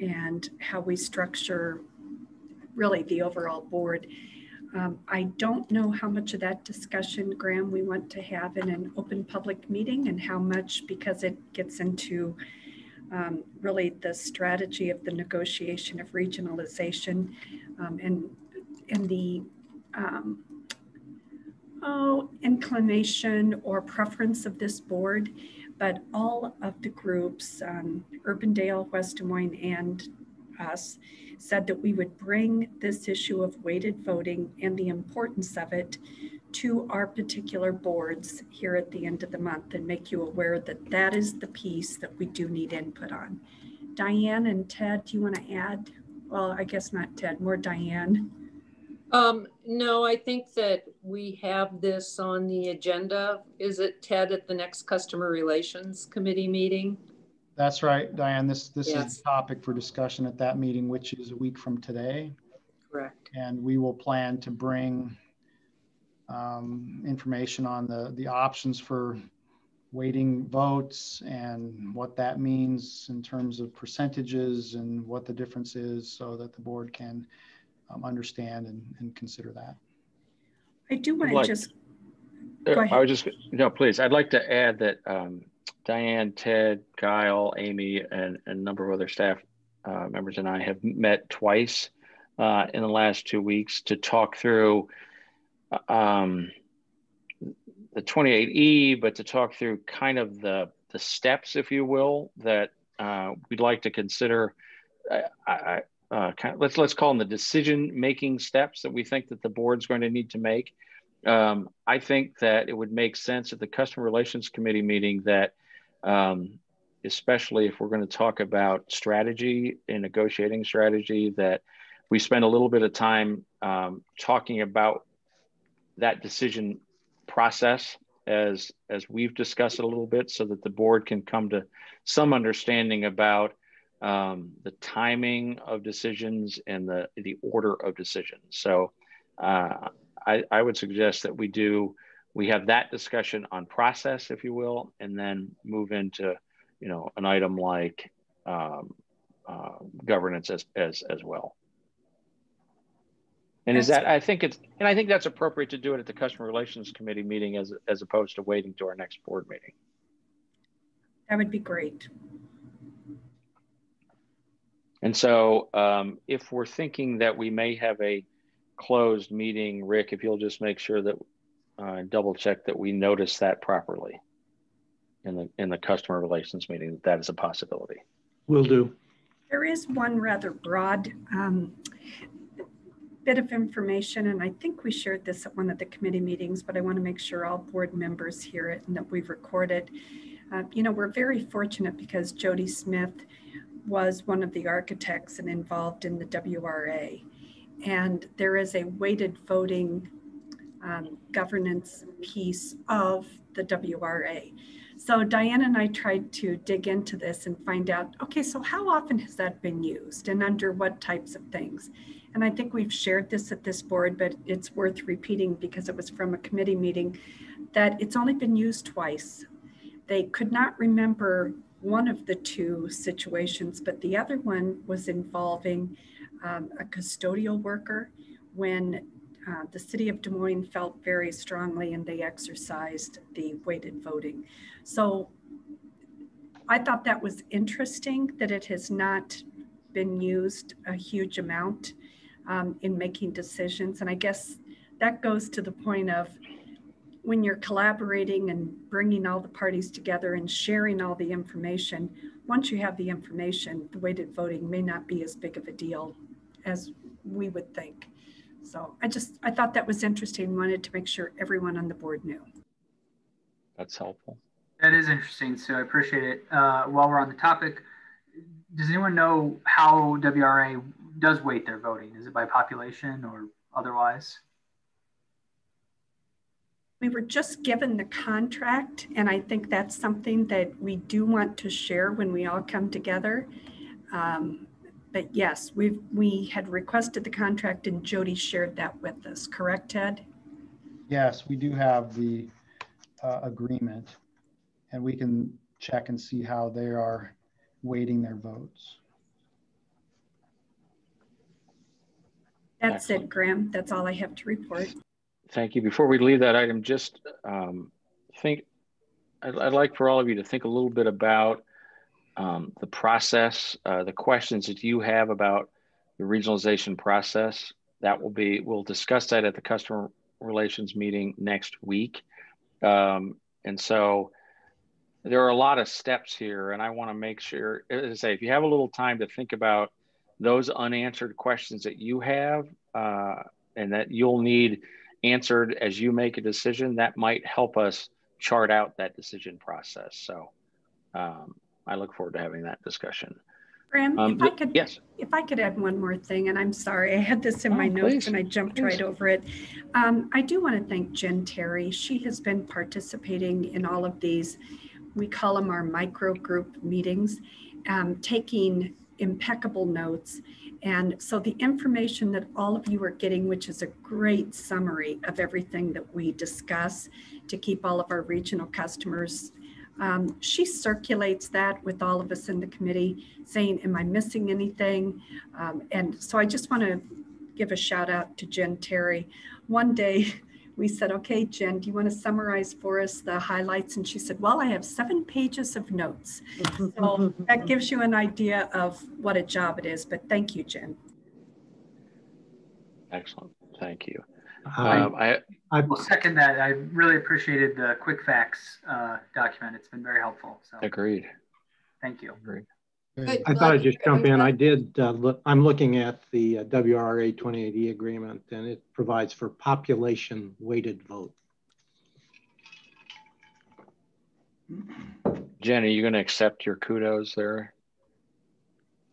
and how we structure really the overall board. Um, I don't know how much of that discussion, Graham, we want to have in an open public meeting and how much because it gets into um, really the strategy of the negotiation of regionalization um, and, and the um, oh, inclination or preference of this board, but all of the groups, um, Urbandale, West Des Moines, and us, said that we would bring this issue of weighted voting and the importance of it to our particular boards here at the end of the month and make you aware that that is the piece that we do need input on. Diane and Ted, do you want to add? Well, I guess not Ted, more Diane. Um, no, I think that we have this on the agenda. Is it Ted at the next customer relations committee meeting? That's right, Diane. This this yes. is the topic for discussion at that meeting, which is a week from today. Correct. And we will plan to bring um, information on the the options for weighting votes and what that means in terms of percentages and what the difference is, so that the board can um, understand and, and consider that. I do want like, to just. Uh, go ahead. I would just no, please. I'd like to add that um, Diane, Ted, Kyle, Amy, and, and, a number of other staff uh, members and I have met twice uh, in the last two weeks to talk through um, the 28E, but to talk through kind of the the steps, if you will, that uh, we'd like to consider. I, I, uh, kind of, let's let's call them the decision making steps that we think that the board's going to need to make. Um, I think that it would make sense at the customer relations committee meeting that, um, especially if we're going to talk about strategy and negotiating strategy, that we spend a little bit of time um, talking about that decision process as as we've discussed it a little bit, so that the board can come to some understanding about um, the timing of decisions and the, the order of decisions. So uh, I, I would suggest that we do, we have that discussion on process, if you will, and then move into, you know, an item like um, uh, governance as, as, as well. And is that, I think it's, and I think that's appropriate to do it at the customer relations committee meeting as, as opposed to waiting to our next board meeting. That would be great. And so um, if we're thinking that we may have a closed meeting, Rick, if you'll just make sure that uh, double check that we notice that properly in the in the customer relations meeting, that, that is a possibility. Will do. There is one rather broad um, bit of information, and I think we shared this at one of the committee meetings, but I want to make sure all board members hear it and that we've recorded. Uh, you know, we're very fortunate because Jody Smith was one of the architects and involved in the WRA. And there is a weighted voting um, governance piece of the WRA. So Diane and I tried to dig into this and find out, okay, so how often has that been used and under what types of things? And I think we've shared this at this board, but it's worth repeating because it was from a committee meeting that it's only been used twice. They could not remember one of the two situations, but the other one was involving um, a custodial worker when uh, the city of Des Moines felt very strongly and they exercised the weighted voting. So I thought that was interesting that it has not been used a huge amount um, in making decisions. And I guess that goes to the point of when you're collaborating and bringing all the parties together and sharing all the information, once you have the information, the weighted voting may not be as big of a deal as we would think. So I just, I thought that was interesting, wanted to make sure everyone on the board knew. That's helpful. That is interesting. So I appreciate it. Uh, while we're on the topic, does anyone know how WRA does weight their voting? Is it by population or otherwise? We were just given the contract, and I think that's something that we do want to share when we all come together. Um, but yes, we we had requested the contract, and Jody shared that with us. Correct, Ted? Yes, we do have the uh, agreement, and we can check and see how they are weighting their votes. That's Excellent. it, Graham. That's all I have to report. Thank you. Before we leave that item, just um, think, I'd, I'd, like for all of you to think a little bit about um, the process, uh, the questions that you have about the regionalization process. That will be, we'll discuss that at the customer relations meeting next week. Um, and so there are a lot of steps here, and I want to make sure, as I say, if you have a little time to think about those unanswered questions that you have, uh, and that you'll need answered as you make a decision, that might help us chart out that decision process. So um, I look forward to having that discussion. Graham, um, if I could, yes. if I could add one more thing, and I'm sorry, I had this in oh, my notes please. and I jumped please. right over it. Um, I do want to thank Jen Terry. She has been participating in all of these, we call them our micro group meetings, um, taking impeccable notes and so the information that all of you are getting, which is a great summary of everything that we discuss to keep all of our regional customers, um, she circulates that with all of us in the committee saying, am I missing anything? Um, and so I just want to give a shout out to Jen Terry. One day we said, okay, Jen, do you want to summarize for us the highlights? And she said, well, I have seven pages of notes. so that gives you an idea of what a job it is. But thank you, Jen. Excellent. Thank you. Um, I, I will second that. I really appreciated the quick facts uh, document. It's been very helpful. So agreed. Thank you. Agreed. Good. I thought I'd just jump in. I did uh, look, I'm looking at the uh, WRA 28E agreement and it provides for population weighted vote. Jen, are you going to accept your kudos there?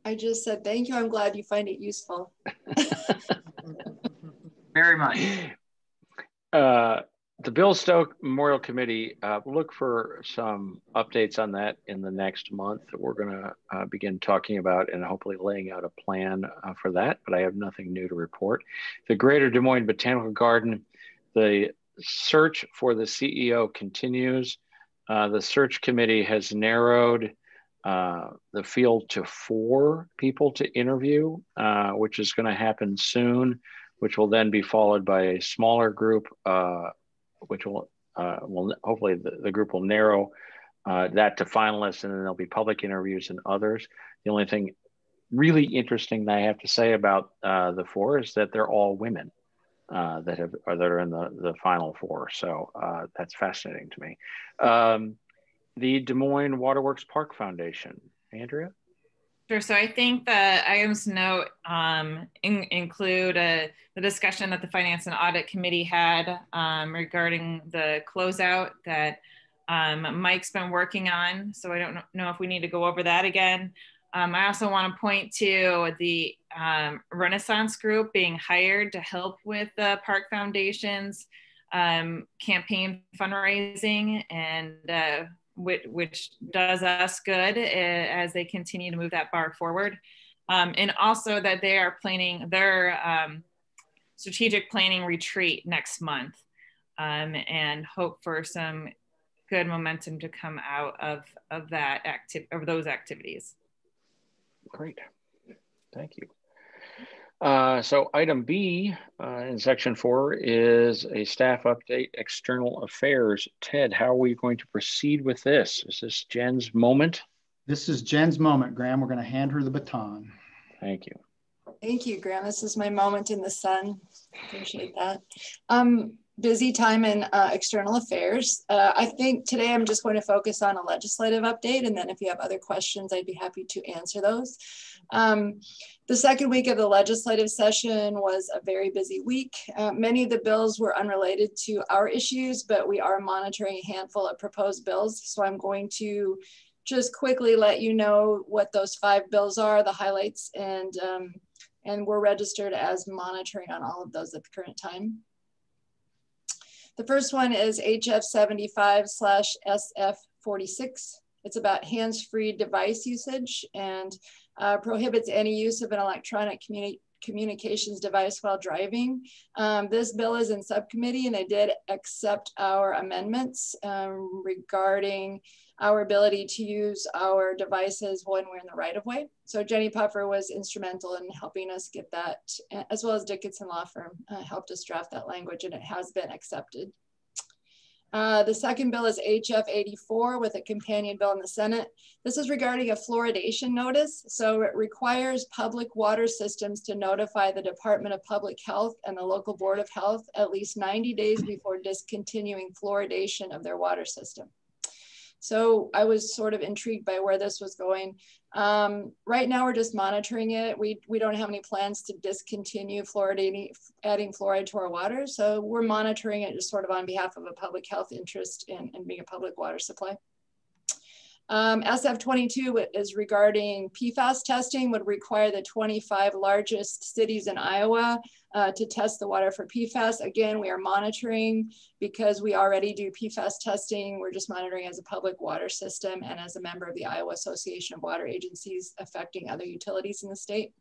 I just said thank you. I'm glad you find it useful. Very much. Uh, the Bill Stowe Memorial Committee, uh, look for some updates on that in the next month. We're going to uh, begin talking about and hopefully laying out a plan uh, for that, but I have nothing new to report. The Greater Des Moines Botanical Garden, the search for the CEO continues. Uh, the search committee has narrowed uh, the field to four people to interview, uh, which is going to happen soon, which will then be followed by a smaller group, uh, which will, uh, will hopefully the, the, group will narrow that to finalists, and then there'll be public interviews and others. The only thing really interesting that I have to say about the four is that they're all women. Uh, that have that are in the the final four. So uh, that's fascinating to me. Um, the Des Moines Waterworks Park Foundation, Andrea. Sure. So I think the items to note um, in, include uh, the discussion that the Finance and Audit Committee had um, regarding the closeout that um, Mike's been working on. So I don't know if we need to go over that again. Um, I also want to point to the um, Renaissance Group being hired to help with the Park Foundation's um, campaign fundraising, and uh, which, which, does us good eh, as they continue to move that bar forward. Um, and also that they are planning their um, strategic planning retreat next month, um, and hope for some good momentum to come out of of that active of those activities. Great. Thank you. Uh, so item B uh, in section four is a staff update, external affairs. Ted, how are we going to proceed with this? Is this Jen's moment? This is Jen's moment, Graham. We're going to hand her the baton. Thank you. Thank you, Graham. This is my moment in the sun. Appreciate that. Um, busy time in uh, external affairs. Uh, I think today I'm just going to focus on a legislative update, and then if you have other questions, I'd be happy to answer those. Um, the second week of the legislative session was a very busy week. Uh, many of the bills were unrelated to our issues, but we are monitoring a handful of proposed bills. So I'm going to just quickly let you know what those five bills are, the highlights, and, um, and we're registered as monitoring on all of those at the current time. The first one is HF 75 slash SF 46. It's about hands-free device usage and uh, prohibits any use of an electronic communi communications device while driving. Um, this bill is in subcommittee and they did accept our amendments um, regarding our ability to use our devices when we're in the right of way. So Jenny Puffer was instrumental in helping us get that, as well as Dickinson Law Firm uh, helped us draft that language and it has been accepted. Uh, the second bill is HF 84 with a companion bill in the Senate. This is regarding a fluoridation notice. So it requires public water systems to notify the Department of Public Health and the local Board of Health at least 90 days before discontinuing fluoridation of their water system. So I was sort of intrigued by where this was going. Um, right now, we're just monitoring it. We, we don't have any plans to discontinue fluoridating, adding fluoride to our water. So we're monitoring it just sort of on behalf of a public health interest in, in being a public water supply. Um, SF22 is regarding PFAS testing, would require the 25 largest cities in Iowa uh, to test the water for PFAS. Again, we are monitoring because we already do PFAS testing. We're just monitoring as a public water system and as a member of the Iowa Association of Water Agencies affecting other utilities in the state.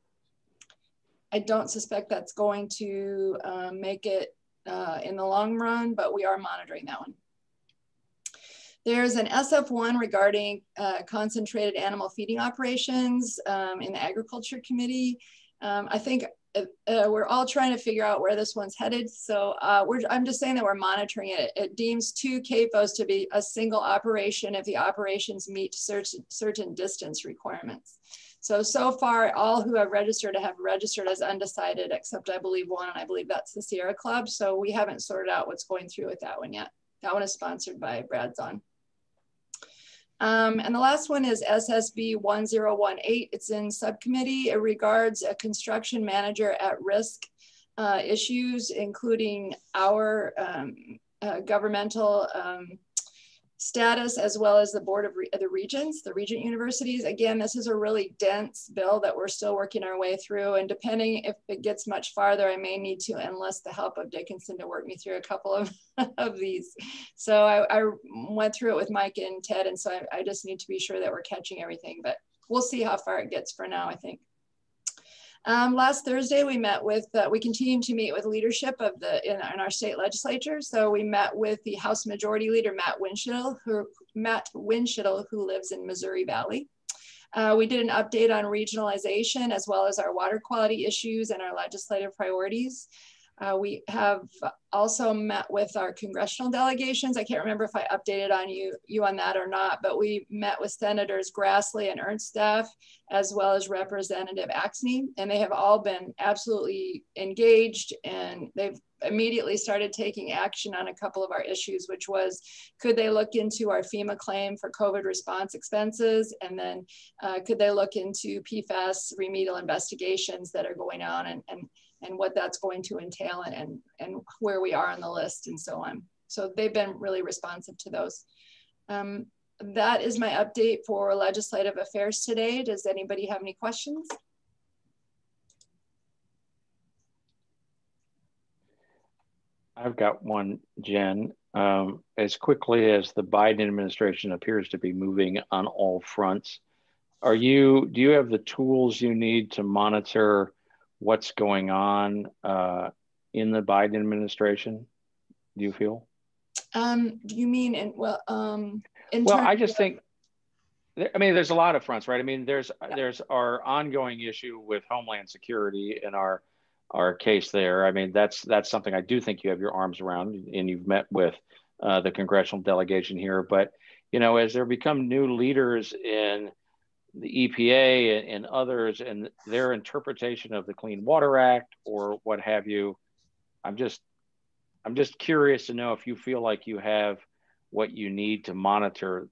I don't suspect that's going to um, make it uh, in the long run, but we are monitoring that one. There's an SF1 regarding uh, concentrated animal feeding operations um, in the Agriculture Committee. Um, I think uh, uh, we're all trying to figure out where this one's headed. So uh, I'm just saying that we're monitoring it. It deems two CAFOs to be a single operation if the operations meet certain, certain distance requirements. So, so far, all who have registered have registered as undecided, except I believe one, and I believe that's the Sierra Club. So we haven't sorted out what's going through with that one yet. That one is sponsored by Brad Zaun. Um, and the last one is SSB 1018. It's in subcommittee. It regards a construction manager at risk uh, issues, including our um, uh, governmental um, status as well as the board of Re the regents, the regent universities. Again, this is a really dense bill that we're still working our way through. And depending if it gets much farther, I may need to enlist the help of Dickinson to work me through a couple of, of these. So I, I, went through it with Mike and Ted. And so I, I just need to be sure that we're catching everything, but we'll see how far it gets for now, I think. Um, last Thursday, we met with, uh, we continue to meet with leadership of the, in, in, our state legislature. So we met with the House Majority Leader, Matt Windschitl, who, Matt Windschitl, who lives in Missouri Valley. Uh, we did an update on regionalization as well as our water quality issues and our legislative priorities. Uh, we have also met with our congressional delegations. I can't remember if I updated on you, you on that or not, but we met with Senators Grassley and Ernstaf, as well as Representative Axne, and they have all been absolutely engaged and they've immediately started taking action on a couple of our issues, which was, could they look into our FEMA claim for COVID response expenses? And then uh, could they look into PFAS remedial investigations that are going on and, and and what that's going to entail and, and, and where we are on the list and so on. So they've been really responsive to those. Um, that is my update for legislative affairs today. Does anybody have any questions? I've got one, Jen. Um, as quickly as the Biden administration appears to be moving on all fronts, are you, do you have the tools you need to monitor what's going on uh, in the Biden administration? Do you feel? Um, do you mean in well? Um, in well, I just think. I mean, there's a lot of fronts, right? I mean, there's yeah. there's our ongoing issue with Homeland Security and our our case there. I mean, that's that's something I do think you have your arms around, and you've met with uh, the congressional delegation here. But you know, as there become new leaders in the EPA and, others and their interpretation of the Clean Water Act or what have you. I'm just I'm just curious to know if you feel like you have what you need to monitor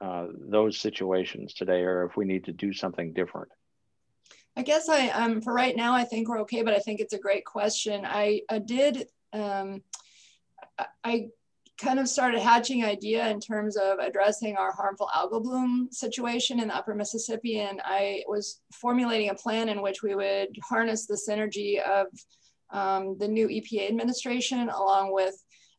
uh, those situations today, or if we need to do something different. I guess I um for right now I think we're okay, but I think it's a great question. I, I did um, I kind of started hatching idea in terms of addressing our harmful algal bloom situation in the upper Mississippi. And I was formulating a plan in which we would harness the synergy of um, the new EPA administration along with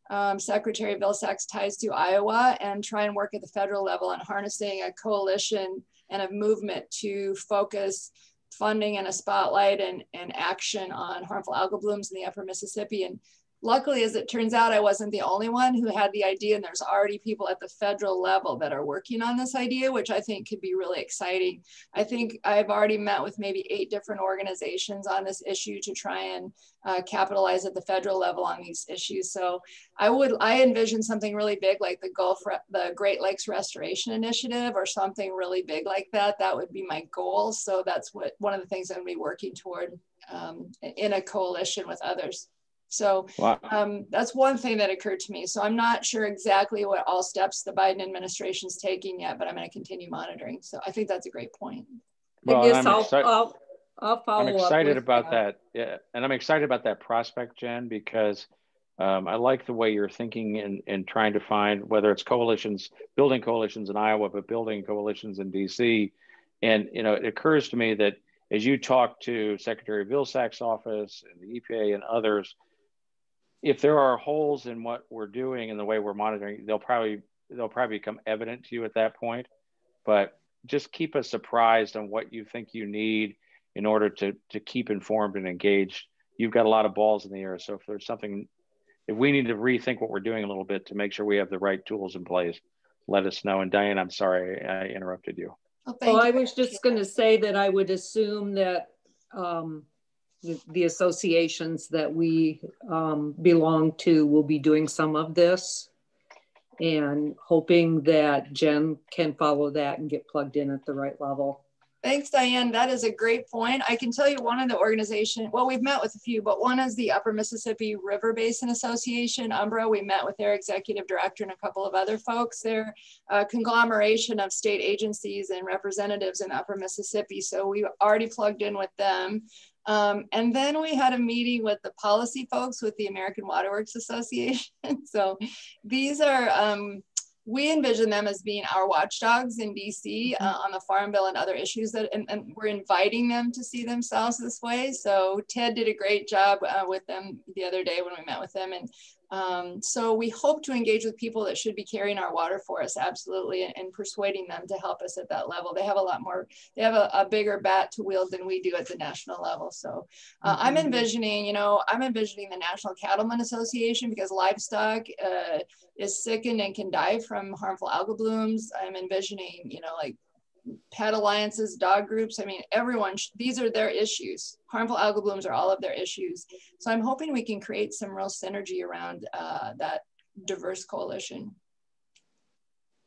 um, Secretary Vilsack's ties to Iowa and try and work at the federal level on harnessing a coalition and a movement to focus funding and a spotlight and, and action on harmful algal blooms in the upper Mississippi. And luckily, as it turns out, I wasn't the only one who had the idea, and there's already people at the federal level that are working on this idea, which I think could be really exciting. I think I've already met with maybe eight different organizations on this issue to try and uh, capitalize at the federal level on these issues. So I would, I envision something really big like the Gulf, the Great Lakes Restoration Initiative or something really big like that. That would be my goal. So that's what one of the things I'm gonna be working toward um, in a coalition with others. So wow. um, that's one thing that occurred to me. So I'm not sure exactly what all steps the Biden administration is taking yet, but I'm going to continue monitoring. So I think that's a great point. Well, I guess I'll, I'll, I'll, follow I'm excited about that. that. Yeah. And I'm excited about that prospect, Jen, because um, I like the way you're thinking and, and trying to find whether it's coalitions, building coalitions in Iowa, but building coalitions in DC. And, you know, it occurs to me that as you talk to Secretary Vilsack's office and the EPA and others, if there are holes in what we're doing and the way we're monitoring, they'll probably they'll probably become evident to you at that point. But just keep us surprised on what you think you need in order to to keep informed and engaged. You've got a lot of balls in the air, so if there's something, if we need to rethink what we're doing a little bit to make sure we have the right tools in place, let us know. And Diane, I'm sorry I interrupted you. Oh, well, I was just going to say that I would assume that um, the, associations that we um, belong to will be doing some of this and hoping that Jen can follow that and get plugged in at the right level. Thanks, Diane. That is a great point. I can tell you one of the organization, well, we've met with a few, but one is the Upper Mississippi River Basin Association, UMRBA. We met with their executive director and a couple of other folks. They're a conglomeration of state agencies and representatives in Upper Mississippi. So we've already plugged in with them. Um, and then we had a meeting with the policy folks with the American Waterworks Association. so these are um, we envision them as being our watchdogs in DC uh, mm-hmm. on the farm bill and other issues that, and, and, we're inviting them to see themselves this way. So Ted did a great job uh, with them the other day when we met with them. And um, so we hope to engage with people that should be carrying our water for us, absolutely, and, and persuading them to help us at that level. They have a lot more, they have a, a bigger bat to wield than we do at the national level. So uh, mm-hmm. I'm envisioning, you know, I'm envisioning the National Cattlemen Association because livestock uh, is sickened and can die from harmful algal blooms. I'm envisioning, you know, like pet alliances, dog groups. I mean, everyone, these are their issues. Harmful algal blooms are all of their issues. So I'm hoping we can create some real synergy around uh, that diverse coalition.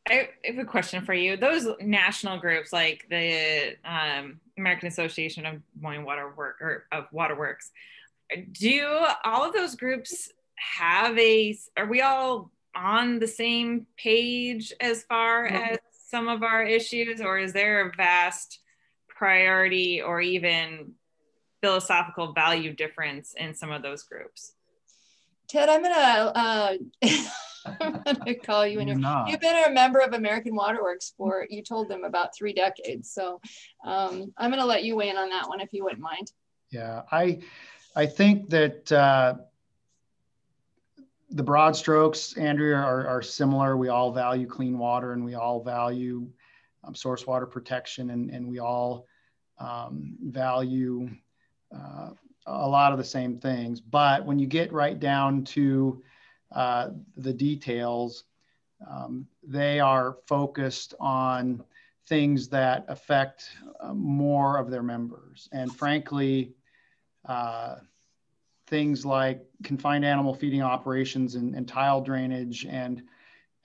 I have a question for you. Those national groups like the um, American Association of Moine Water Work or of Waterworks, do all of those groups have a, are we all on the same page as far as some of our issues, or is there a vast priority or even philosophical value difference in some of those groups? Ted, I'm gonna uh, I'm gonna call you. in And you've been a member of American Waterworks for you told them about three decades. So um, I'm gonna let you weigh in on that one if you wouldn't mind. Yeah, I I think that uh, the broad strokes, Andrea, are, are, similar. We all value clean water and we all value um, source water protection and, and we all um, value uh, a lot of the same things. But when you get right down to uh, the details, um, they are focused on things that affect uh, more of their members. And frankly, uh, things like confined animal feeding operations and, and tile drainage and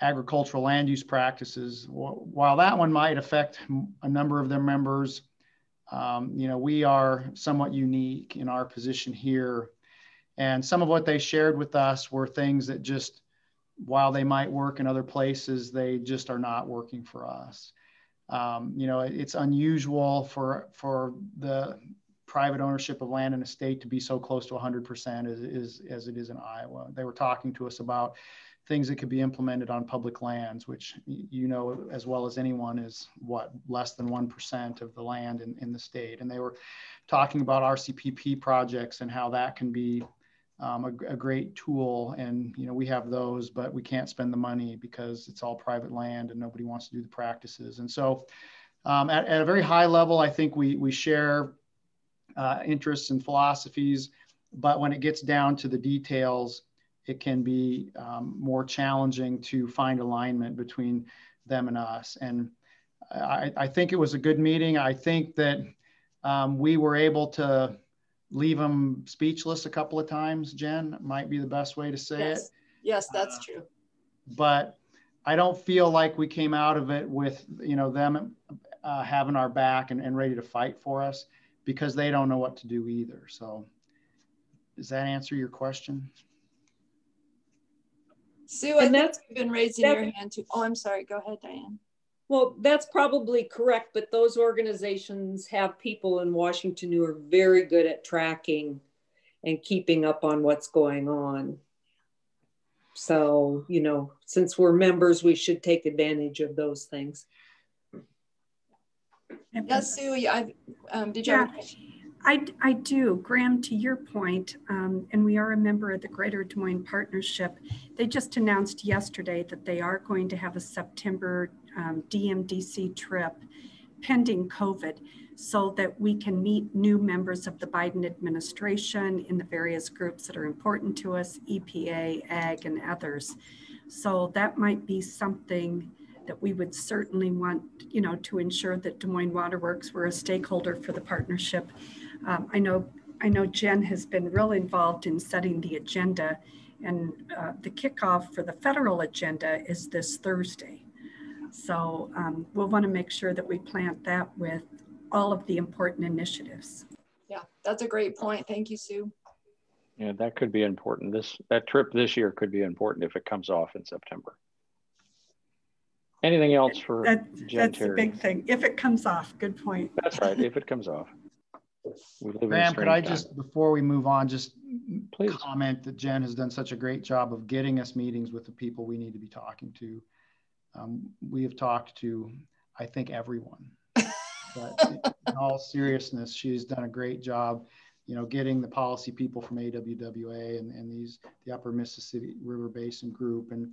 agricultural land use practices. While that one might affect a number of their members, um, you know, we are somewhat unique in our position here. And some of what they shared with us were things that just, while they might work in other places, they just are not working for us. Um, you know, it's unusual for for the private ownership of land in a state to be so close to 100% as, as, as it is in Iowa. They were talking to us about things that could be implemented on public lands, which you know as well as anyone is what less than 1% of the land in, in the state. And they were talking about RCPP projects and how that can be um, a, a, great tool. And you know we have those, but we can't spend the money because it's all private land and nobody wants to do the practices. And so um, at, at, a very high level, I think we, we share uh, interests and philosophies. But when it gets down to the details, it can be um, more challenging to find alignment between them and us. And I, I think it was a good meeting. I think that um, we were able to leave them speechless a couple of times, Jen, might be the best way to say yes. it. Yes, that's uh, true. But I don't feel like we came out of it with, you know, them uh, having our back and, and ready to fight for us because they don't know what to do either. So does that answer your question? Sue, and that's been raising your hand too. Oh, I'm sorry. Go ahead, Diane. Well, that's probably correct, but those organizations have people in Washington who are very good at tracking and keeping up on what's going on. So, you know, since we're members, we should take advantage of those things. Yes, Sue, I, um, did you yeah, I, I do. Graham, to your point, um, and we are a member of the Greater Des Moines Partnership, they just announced yesterday that they are going to have a September um, DMDC trip pending COVID so that we can meet new members of the Biden administration in the various groups that are important to us, EPA, AG, and others. So that might be something that we would certainly want, you know, to ensure that Des Moines Waterworks were a stakeholder for the partnership. Um, I know, I know Jen has been real involved in setting the agenda, and uh, the kickoff for the federal agenda is this Thursday. So um, we'll want to make sure that we plant that with all of the important initiatives. Yeah, that's a great point. Thank you, Sue. Yeah, that could be important. This that trip this year could be important if it comes off in September. Anything else for that, Jen That's Terry? a big thing. If it comes off, good point. That's right. If it comes off. We live in a Graham, could I time. just, before we move on, just Please. comment that Jen has done such a great job of getting us meetings with the people we need to be talking to. Um, we have talked to, I think, everyone. But in all seriousness, she's done a great job, you know, getting the policy people from AWWA and, and these, the Upper Mississippi River Basin Group and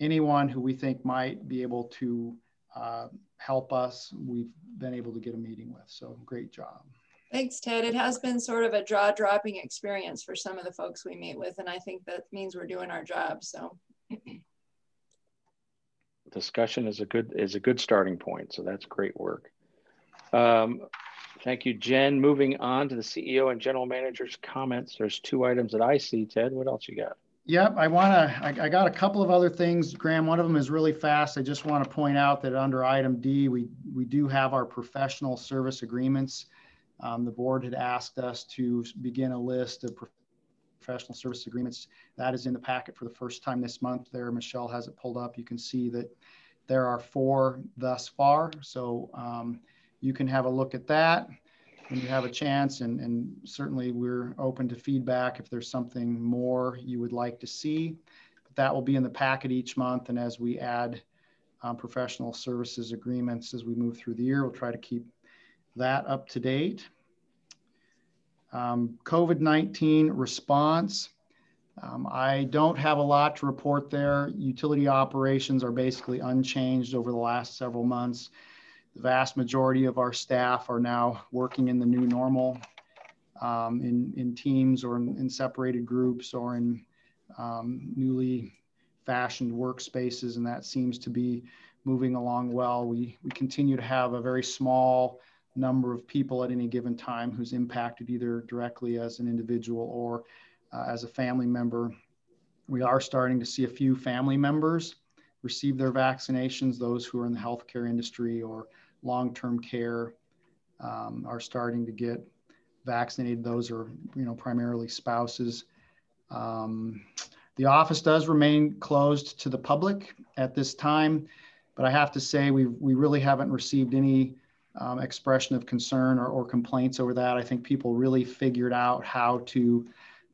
anyone who we think might be able to uh, help us, we've been able to get a meeting with. So great job. Thanks, Ted. It has been sort of a jaw dropping experience for some of the folks we meet with. And I think that means we're doing our job. So discussion is a good is a good starting point. So that's great work. Um, thank you, Jen. Moving on to the CEO and general manager's comments. There's two items that I see. Ted, what else you got? Yep, I want to, I, I got a couple of other things, Graham. One of them is really fast. I just want to point out that under item D, we, we do have our professional service agreements. Um, the board had asked us to begin a list of professional service agreements. That is in the packet for the first time this month there. Michelle has it pulled up. You can see that there are four thus far. So um, you can have a look at that when you have a chance. And, and certainly we're open to feedback if there's something more you would like to see. But that will be in the packet each month. And as we add um, professional services agreements as we move through the year, we'll try to keep that up to date. Um, COVID-19 response. Um, I don't have a lot to report there. Utility operations are basically unchanged over the last several months. The vast majority of our staff are now working in the new normal um, in, in teams or in, in separated groups or in um, newly fashioned workspaces, and that seems to be moving along well. We, we continue to have a very small number of people at any given time who's impacted either directly as an individual or uh, as a family member. We are starting to see a few family members receive their vaccinations. Those who are in the healthcare industry or long-term care um, are starting to get vaccinated. Those are, you know, primarily spouses. Um, the office does remain closed to the public at this time, but I have to say we we really haven't received any um, expression of concern or, or complaints over that. I think people really figured out how to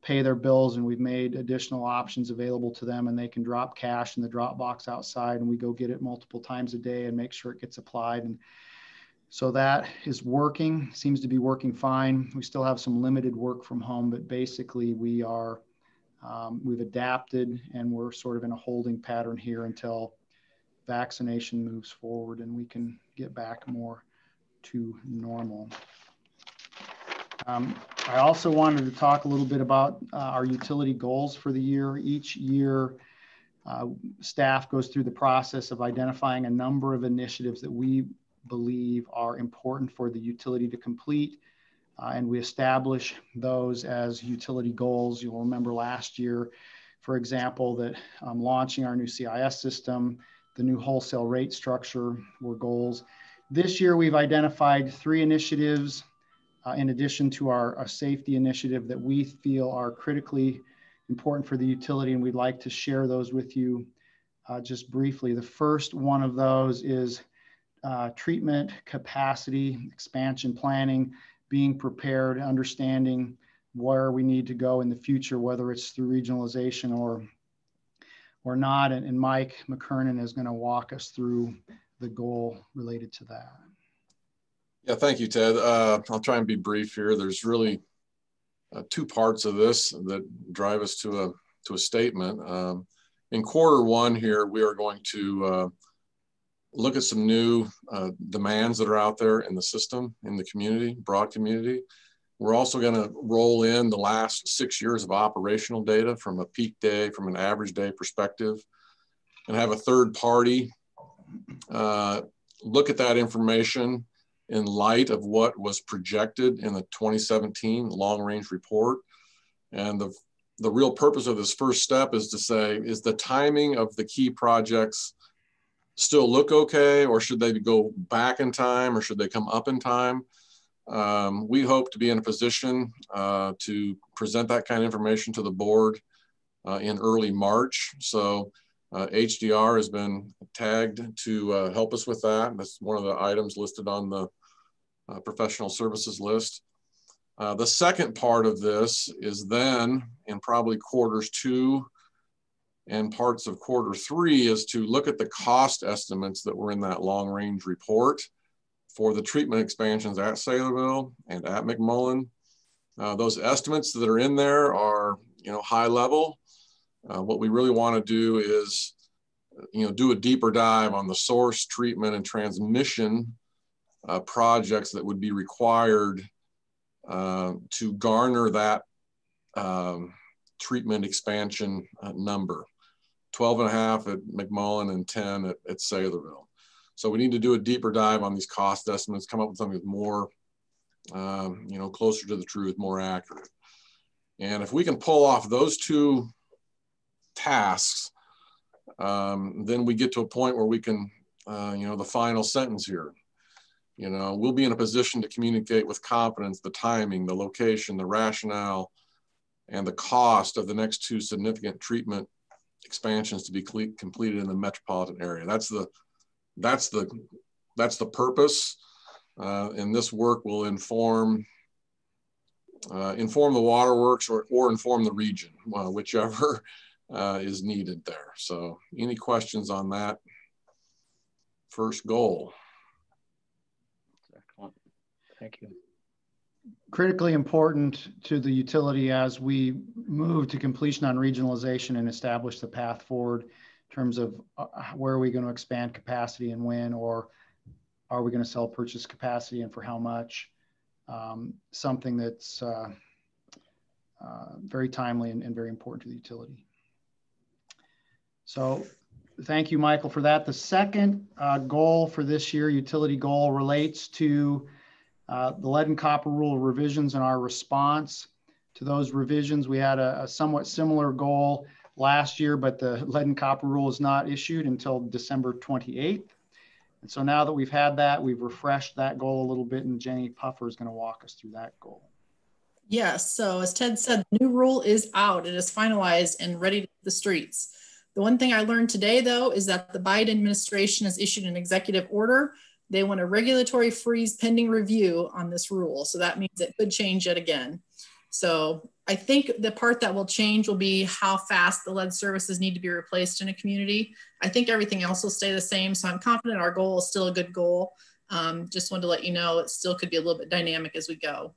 pay their bills and we've made additional options available to them and they can drop cash in the drop box outside and we go get it multiple times a day and make sure it gets applied. And so that is working seems to be working fine. We still have some limited work from home but basically we are um, we've adapted and we're sort of in a holding pattern here until vaccination moves forward and we can get back more to normal. Um, I also wanted to talk a little bit about uh, our utility goals for the year. Each year, uh, staff goes through the process of identifying a number of initiatives that we believe are important for the utility to complete. Uh, and we establish those as utility goals. You'll remember last year, for example, that um, launching our new CIS system, the new wholesale rate structure were goals. This year, we've identified three initiatives uh, in addition to our, our, safety initiative that we feel are critically important for the utility, and we'd like to share those with you uh, just briefly. The first one of those is uh, treatment capacity, expansion planning, being prepared, understanding where we need to go in the future, whether it's through regionalization or, or not. And, and Mike McCurnin is going to walk us through the goal related to that. Yeah, thank you, Ted. Uh, I'll try and be brief here. There's really uh, two parts of this that drive us to a to a statement. Um, in quarter one here, we are going to uh, look at some new uh, demands that are out there in the system, in the community, broad community. We're also going to roll in the last six years of operational data from a peak day, from an average day perspective, and have a third party uh, look at that information in light of what was projected in the 2017 long range report. And the, the real purpose of this first step is to say, is the timing of the key projects still look okay, or should they go back in time, or should they come up in time? Um, we hope to be in a position uh, to present that kind of information to the board uh, in early March. So uh, HDR has been tagged to uh, help us with that. That's one of the items listed on the uh, professional services list. Uh, the second part of this is then in probably quarters two and parts of quarter three is to look at the cost estimates that were in that long range report for the treatment expansions at Saylorville and at McMullen. Uh, those estimates that are in there are, you know, high level. Uh, what we really want to do is, you know, do a deeper dive on the source, treatment, and transmission uh, projects that would be required uh, to garner that um, treatment expansion uh, number. 12 and a half at McMullen and 10 at, at. So we need to do a deeper dive on these cost estimates, come up with something that's more, um, you know, closer to the truth, more accurate. And if we can pull off those two tasks, um, then we get to a point where we can, uh, you know, the final sentence here. You know, we'll be in a position to communicate with confidence the timing, the location, the rationale, and the cost of the next two significant treatment expansions to be completed in the metropolitan area. That's the that's the that's the purpose, uh, and this work will inform uh, inform the waterworks or or inform the region, well, whichever uh, is needed there. So, any questions on that first goal? Excellent. Thank you critically important to the utility as we move to completion on regionalization and establish the path forward in terms of uh, where are we going to expand capacity and when, or are we going to sell purchase capacity and for how much? Um, something that's uh, uh, very timely and, and, very important to the utility. So thank you, Michael, for that. The second uh, goal for this year, utility goal, relates to uh, the lead and copper rule revisions and our response to those revisions. We had a, a, somewhat similar goal last year, but the lead and copper rule is not issued until December 28th. And so now that we've had that, we've refreshed that goal a little bit, and Jenny Puffer is going to walk us through that goal. Yes. So as Ted said, the new rule is out. It is finalized and ready to the streets. The one thing I learned today, though, is that the Biden administration has issued an executive order they want a regulatory freeze pending review on this rule. So that means it could change yet again. So I think the part that will change will be how fast the lead services need to be replaced in a community. I think everything else will stay the same. So I'm confident our goal is still a good goal. Um, just wanted to let you know it still could be a little bit dynamic as we go.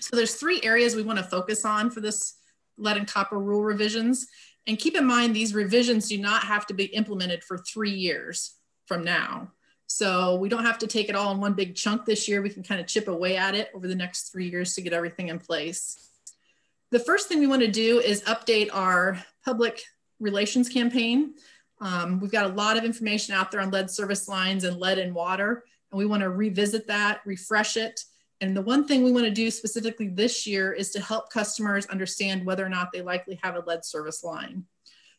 So there's three areas we want to focus on for this lead and copper rule revisions. And keep in mind, these revisions do not have to be implemented for three years from now. So we don't have to take it all in one big chunk this year. We can kind of chip away at it over the next three years to get everything in place. The first thing we want to do is update our public relations campaign. Um, we've got a lot of information out there on lead service lines and lead and water, and we want to revisit that, refresh it. And the one thing we want to do specifically this year is to help customers understand whether or not they likely have a lead service line.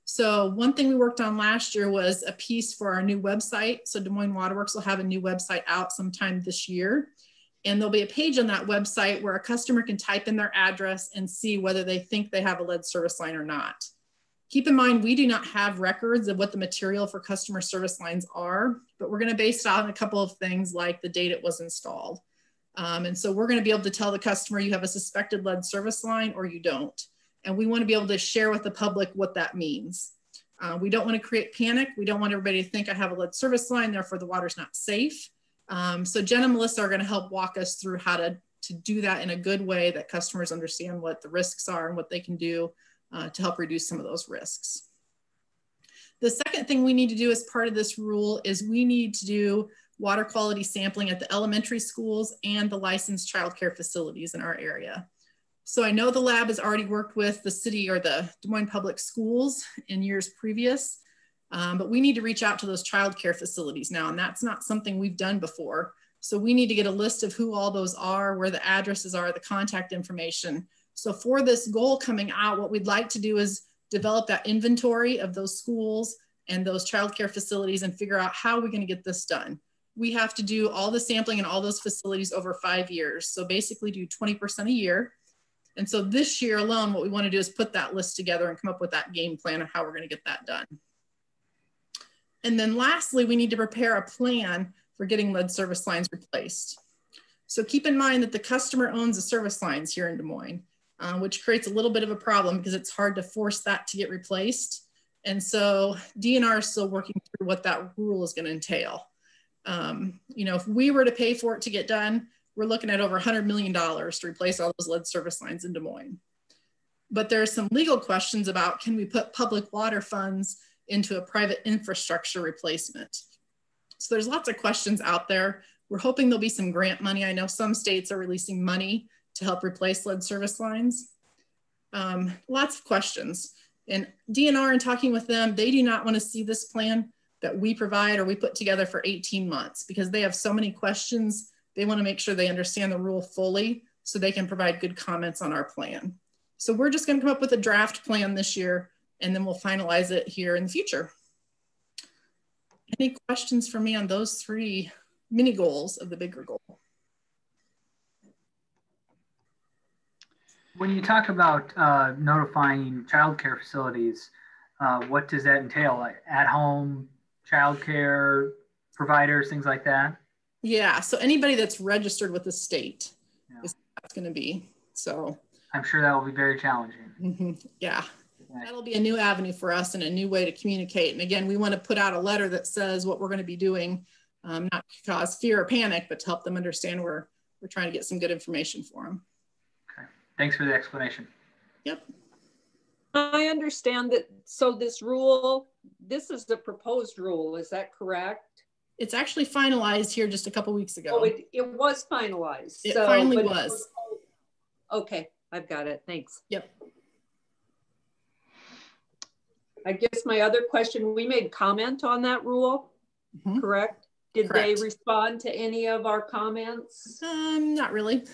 So one thing we worked on last year was a piece for our new website. So Des Moines Waterworks will have a new website out sometime this year. And there'll be a page on that website where a customer can type in their address and see whether they think they have a lead service line or not. Keep in mind, we do not have records of what the material for customer service lines are, but we're gonna base it on a couple of things like the date it was installed. Um, and so we're gonna be able to tell the customer you have a suspected lead service line or you don't. And we want to be able to share with the public what that means. Uh, we don't want to create panic. We don't want everybody to think I have a lead service line, therefore the water's not safe. Um, so Jen and Melissa are going to help walk us through how to, to do that in a good way that customers understand what the risks are and what they can do uh, to help reduce some of those risks. The second thing we need to do as part of this rule is we need to do water quality sampling at the elementary schools and the licensed childcare facilities in our area. So I know the lab has already worked with the city or the Des Moines Public Schools in years previous, um, but we need to reach out to those childcare facilities now, and that's not something we've done before. So we need to get a list of who all those are, where the addresses are, the contact information. So for this goal coming out, what we'd like to do is develop that inventory of those schools and those childcare facilities and figure out how we're going to get this done. We have to do all the sampling in all those facilities over five years. So basically do 20% a year. And so this year alone, what we want to do is put that list together and come up with that game plan of how we're going to get that done. And then lastly, we need to prepare a plan for getting lead service lines replaced. So keep in mind that the customer owns the service lines here in Des Moines, uh, which creates a little bit of a problem because it's hard to force that to get replaced. And so DNR is still working through what that rule is going to entail. Um, you know, if we were to pay for it to get done, we're looking at over $100 million to replace all those lead service lines in Des Moines. But there are some legal questions about can we put public water funds into a private infrastructure replacement? So there's lots of questions out there. We're hoping there'll be some grant money. I know some states are releasing money to help replace lead service lines. Um, lots of questions. And DNR and talking with them, they do not want to see this plan that we provide or we put together for 18 months because they have so many questions. They want to make sure they understand the rule fully so they can provide good comments on our plan. So we're just going to come up with a draft plan this year and then we'll finalize it here in the future. Any questions for me on those three mini goals of the bigger goal? When you talk about uh, notifying childcare facilities, uh, what does that entail? Like at home childcare providers, things like that? Yeah. So anybody that's registered with the state yeah. is that's going to be. So I'm sure that will be very challenging. Mm -hmm. Yeah. That'll be a new avenue for us and a new way to communicate. And again, we want to put out a letter that says what we're going to be doing, um, not to cause fear or panic, but to help them understand we're, we're trying to get some good information for them. Okay. Thanks for the explanation. Yep. I understand that. So this rule, this is the proposed rule. Is that correct? It's actually finalized here just a couple weeks ago. Oh, it, it was finalized. It so, finally was. was. Okay, I've got it. Thanks. Yep. I guess my other question, we made comment on that rule, mm -hmm. correct? Did correct. they respond to any of our comments? Um, not really.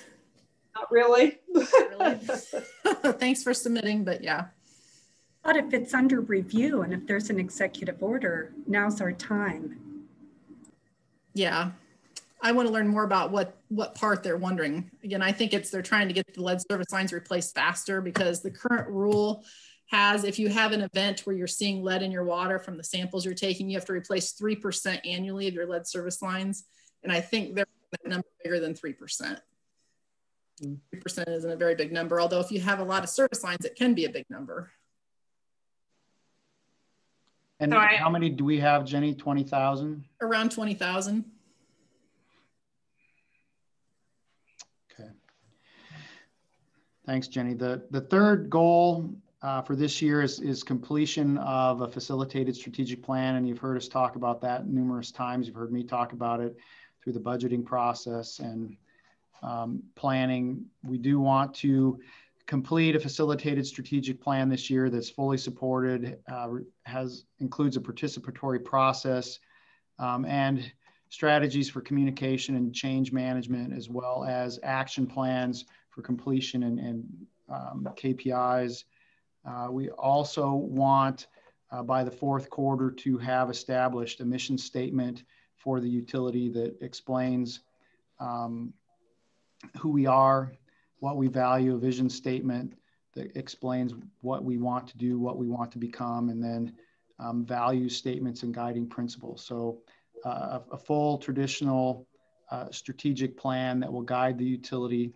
Not really. really. Thanks for submitting, but yeah. But if it's under review and if there's an executive order, now's our time. Yeah. I want to learn more about what what part they're wondering. Again, I think it's they're trying to get the lead service lines replaced faster because the current rule has if you have an event where you're seeing lead in your water from the samples you're taking, you have to replace 3% annually of your lead service lines. And I think they're that number bigger than 3%. 3% mm. isn't a very big number, although if you have a lot of service lines, it can be a big number. And so I, how many do we have, Jenny? 20,000? Around 20,000. Okay. Thanks, Jenny. The, the third goal uh, for this year is, is completion of a facilitated strategic plan. And you've heard us talk about that numerous times. You've heard me talk about it through the budgeting process and um, planning. We do want to complete a facilitated strategic plan this year that's fully supported, uh, has includes a participatory process um, and strategies for communication and change management, as well as action plans for completion and, and um, KPIs. Uh, we also want uh, by the fourth quarter to have established a mission statement for the utility that explains um, who we are, what we value, a vision statement that explains what we want to do, what we want to become, and then um, value statements and guiding principles. So uh, a, a, full traditional uh, strategic plan that will guide the utility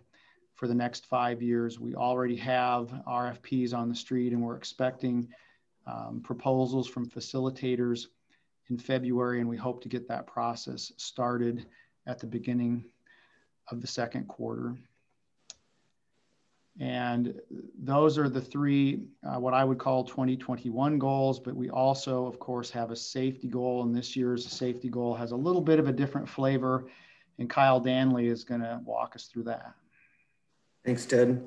for the next five years. We already have RFPs on the street and we're expecting um, proposals from facilitators in February and we hope to get that process started at the beginning of the second quarter. And those are the three, uh, what I would call 2021 goals, but we also, of course, have a safety goal. And this year's safety goal has a little bit of a different flavor. And Kyle Danley is going to walk us through that. Thanks, Ted.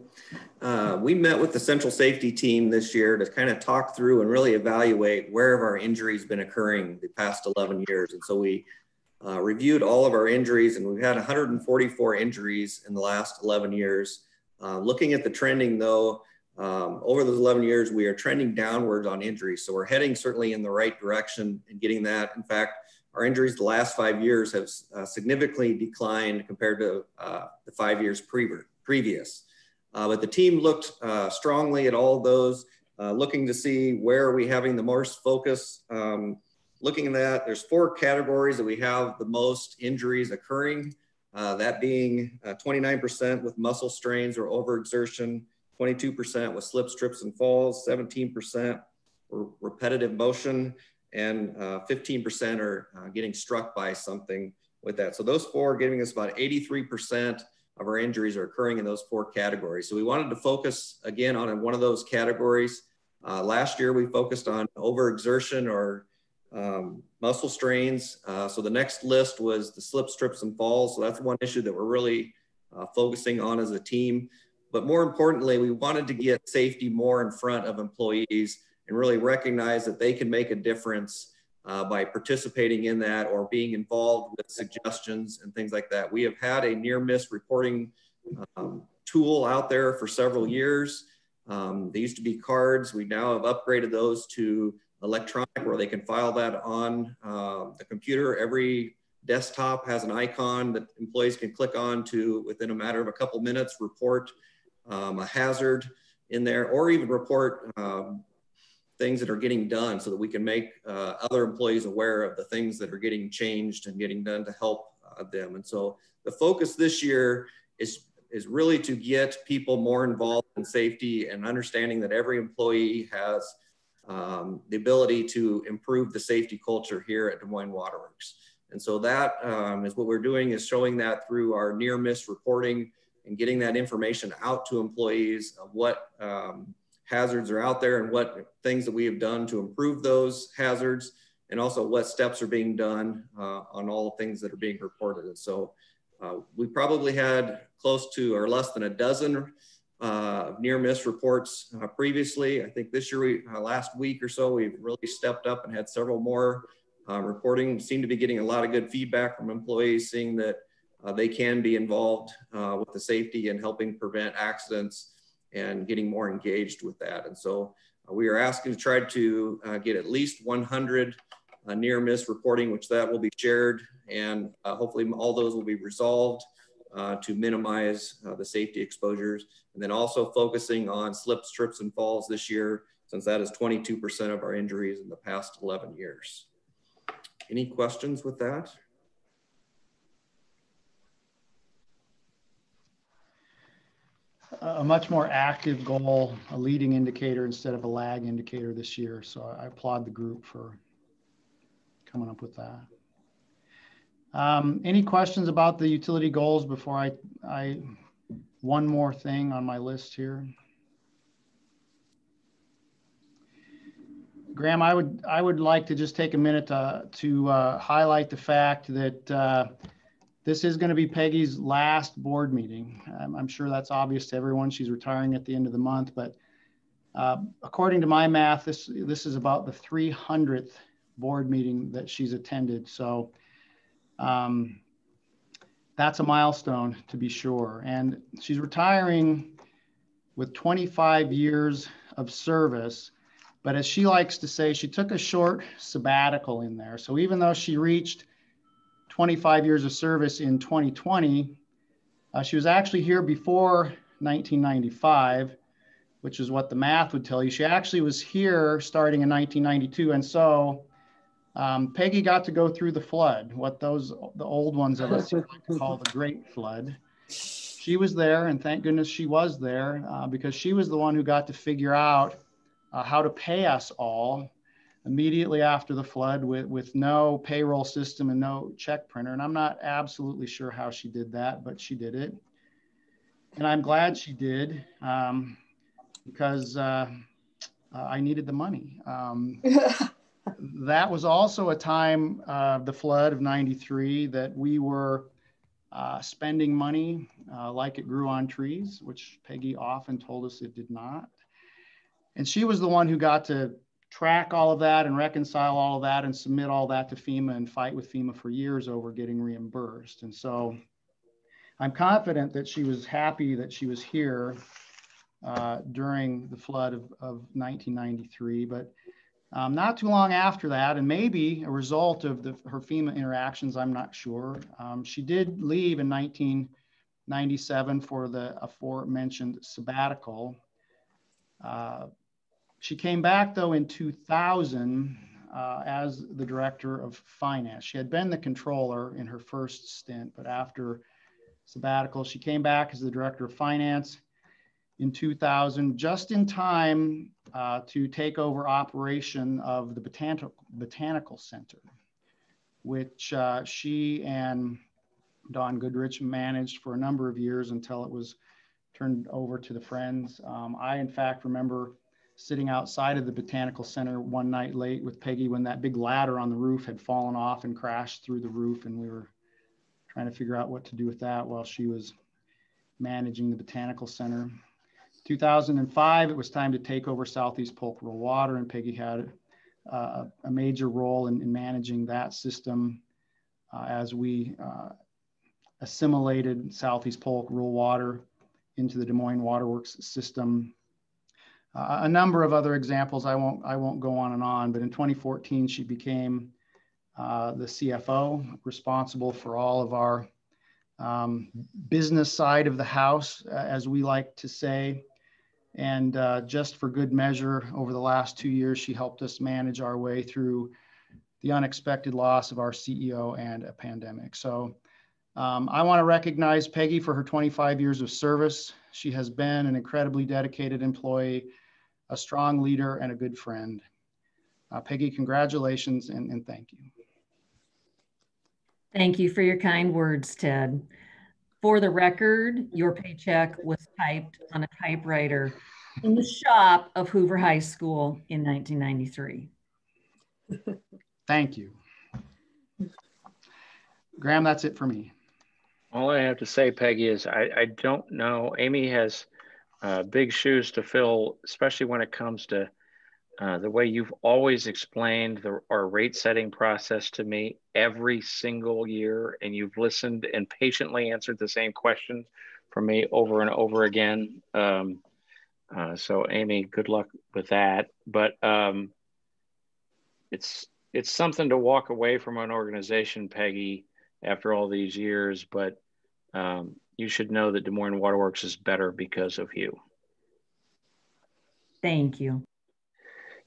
Uh, we met with the central safety team this year to kind of talk through and really evaluate where have our injuries been occurring the past 11 years. And so we uh, reviewed all of our injuries, and we've had 144 injuries in the last 11 years. Uh, looking at the trending, though, um, over those 11 years, we are trending downwards on injuries. So we're heading certainly in the right direction and getting that. In fact, our injuries the last five years have uh, significantly declined compared to uh, the five years pre previous. Uh, but the team looked uh, strongly at all those, uh, looking to see where are we having the most focus. Um, looking at that, there's four categories that we have the most injuries occurring. Uh, that being 29% with muscle strains or overexertion, 22% with slips, trips, and falls, 17% were repetitive motion, and 15% uh, are uh, getting struck by something with that. So those four giving us about 83% of our injuries are occurring in those four categories. So we wanted to focus again on one of those categories. Uh, last year we focused on overexertion or um, muscle strains. Uh, so the next list was the slips, trips, and falls. So that's one issue that we're really uh, focusing on as a team. But more importantly, we wanted to get safety more in front of employees and really recognize that they can make a difference uh, by participating in that or being involved with suggestions and things like that. We have had a near miss reporting um, tool out there for several years. Um, they used to be cards. We now have upgraded those to electronic where they can file that on uh, the computer. Every desktop has an icon that employees can click on to within a matter of a couple minutes report um, a hazard in there, or even report um, things that are getting done so that we can make uh, other employees aware of the things that are getting changed and getting done to help uh, them. And so the focus this year is, is really to get people more involved in safety and understanding that every employee has um, the ability to improve the safety culture here at Des Moines Waterworks. And so that um, is what we're doing is showing that through our near miss reporting and getting that information out to employees of what um, hazards are out there and what things that we have done to improve those hazards and also what steps are being done uh, on all things that are being reported. And so uh, we probably had close to or less than a dozen uh, near miss reports uh, previously. I think this year, we, uh, last week or so, we've really stepped up and had several more uh, reporting. Seem to be getting a lot of good feedback from employees, seeing that uh, they can be involved uh, with the safety and helping prevent accidents and getting more engaged with that. And so we are asking to try to get at least 100 uh, near miss reporting, which that will be shared. And hopefully all those will be resolved Uh, to minimize uh, the safety exposures. And then also focusing on slips, trips, and falls this year, since that is 22% of our injuries in the past 11 years. Any questions with that? a much more active goal, a leading indicator instead of a lag indicator this year. So I applaud the group for coming up with that. Um, any questions about the utility goals before I, I, one more thing on my list here. Graham, I would, I would like to just take a minute to, to uh, highlight the fact that uh, this is going to be Peggy's last board meeting. Um, I'm sure that's obvious to everyone. She's retiring at the end of the month, but uh, according to my math, this this is about the 300th board meeting that she's attended. So um, that's a milestone to be sure. And she's retiring with 25 years of service. But as she likes to say, she took a short sabbatical in there. So even though she reached 25 years of service in 2020. Uh, she was actually here before 1995, which is what the math would tell you. She actually was here starting in 1992. And so um, Peggy got to go through the flood, what those, the old ones of us call the Great Flood. She was there, and thank goodness she was there uh, because she was the one who got to figure out uh, how to pay us all immediately after the flood with, with no payroll system and no check printer. And I'm not absolutely sure how she did that, but she did it. And I'm glad she did um, because uh, I needed the money. Um, that was also a time of uh, the flood of 93 that we were uh, spending money uh, like it grew on trees, which Peggy often told us it did not. And she was the one who got to track all of that and reconcile all of that and submit all that to FEMA and fight with FEMA for years over getting reimbursed. And so I'm confident that she was happy that she was here uh, during the flood of, of 1993. But um, not too long after that, and maybe a result of the, her FEMA interactions, I'm not sure, um, she did leave in 1997 for the aforementioned sabbatical. Uh, she came back though in 2000 uh, as the director of finance. She had been the controller in her first stint, but after sabbatical, she came back as the director of finance in 2000, just in time uh, to take over operation of the Botanical, Botanical Center, which uh, she and Don Goodrich managed for a number of years until it was turned over to the Friends. Um, I, in fact, remember sitting outside of the Botanical Center one night late with Peggy when that big ladder on the roof had fallen off and crashed through the roof, and we were trying to figure out what to do with that while she was managing the Botanical Center. 2005, it was time to take over Southeast Polk Rural Water, and Peggy had uh, a major role in, in managing that system uh, as we uh, assimilated Southeast Polk Rural Water into the Des Moines Waterworks system. Uh, a number of other examples, I won't, I won't go on and on, but in 2014, she became uh, the CFO, responsible for all of our um, business side of the house, uh, as we like to say. And uh, just for good measure, over the last two years, she helped us manage our way through the unexpected loss of our CEO and a pandemic. So um, I want to recognize Peggy for her 25 years of service. She has been an incredibly dedicated employee, a strong leader, and a good friend. Uh, Peggy, congratulations and, and thank you. Thank you for your kind words, Ted. For the record, your paycheck was typed on a typewriter in the shop of Hoover High School in 1993. Thank you. Graham, that's it for me. All I have to say, Peggy, is I, I don't know. Amy has uh, big shoes to fill, especially when it comes to uh, the way you've always explained the, our rate setting process to me every single year, and you've listened and patiently answered the same question for me over and over again. Um, uh, so, Amy, good luck with that. But um, it's it's something to walk away from an organization, Peggy, after all these years. But um, you should know that Des Moines Waterworks is better because of you. Thank you.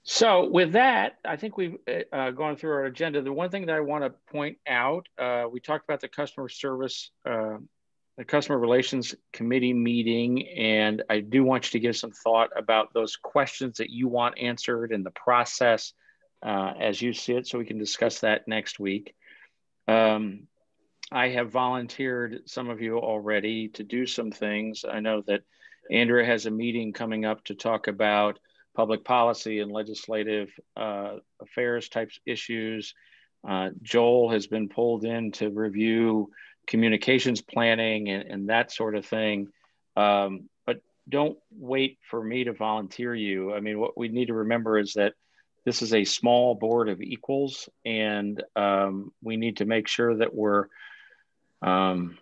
So with that, I think we've uh, uh, gone through our agenda. The one thing that I want to point out, uh, we talked about the customer service, uh, the customer relations committee meeting, and I do want you to give some thought about those questions that you want answered in the process uh, as you see it, so we can discuss that next week. Um, I have volunteered some of you already to do some things. I know that Andrea has a meeting coming up to talk about public policy and legislative uh, affairs types issues. Uh, Joel has been pulled in to review communications planning and, and that sort of thing. Um, but don't wait for me to volunteer you. I mean, what we need to remember is that this is a small board of equals, and um, we need to make sure that we're um,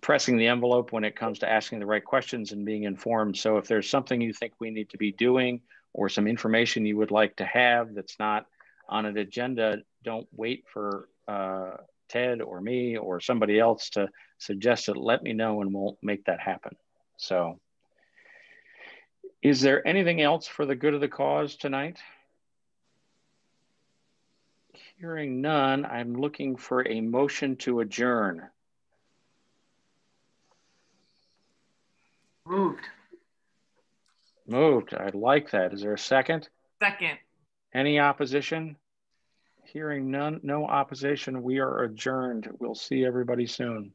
pressing the envelope when it comes to asking the right questions and being informed. So if there's something you think we need to be doing or some information you would like to have that's not on an agenda, don't wait for uh, Ted or me or somebody else to suggest it. Let me know and we'll make that happen. So, is there anything else for the good of the cause tonight? Hearing none, I'm looking for a motion to adjourn. Moved. Moved. I like that. Is there a second? Second. Any opposition? Hearing none, no opposition, we are adjourned. We'll see everybody soon.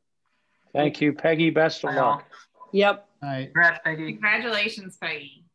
Thank you, Peggy. Best of luck. Yep. All right. Congrats, Peggy. Congratulations, Peggy.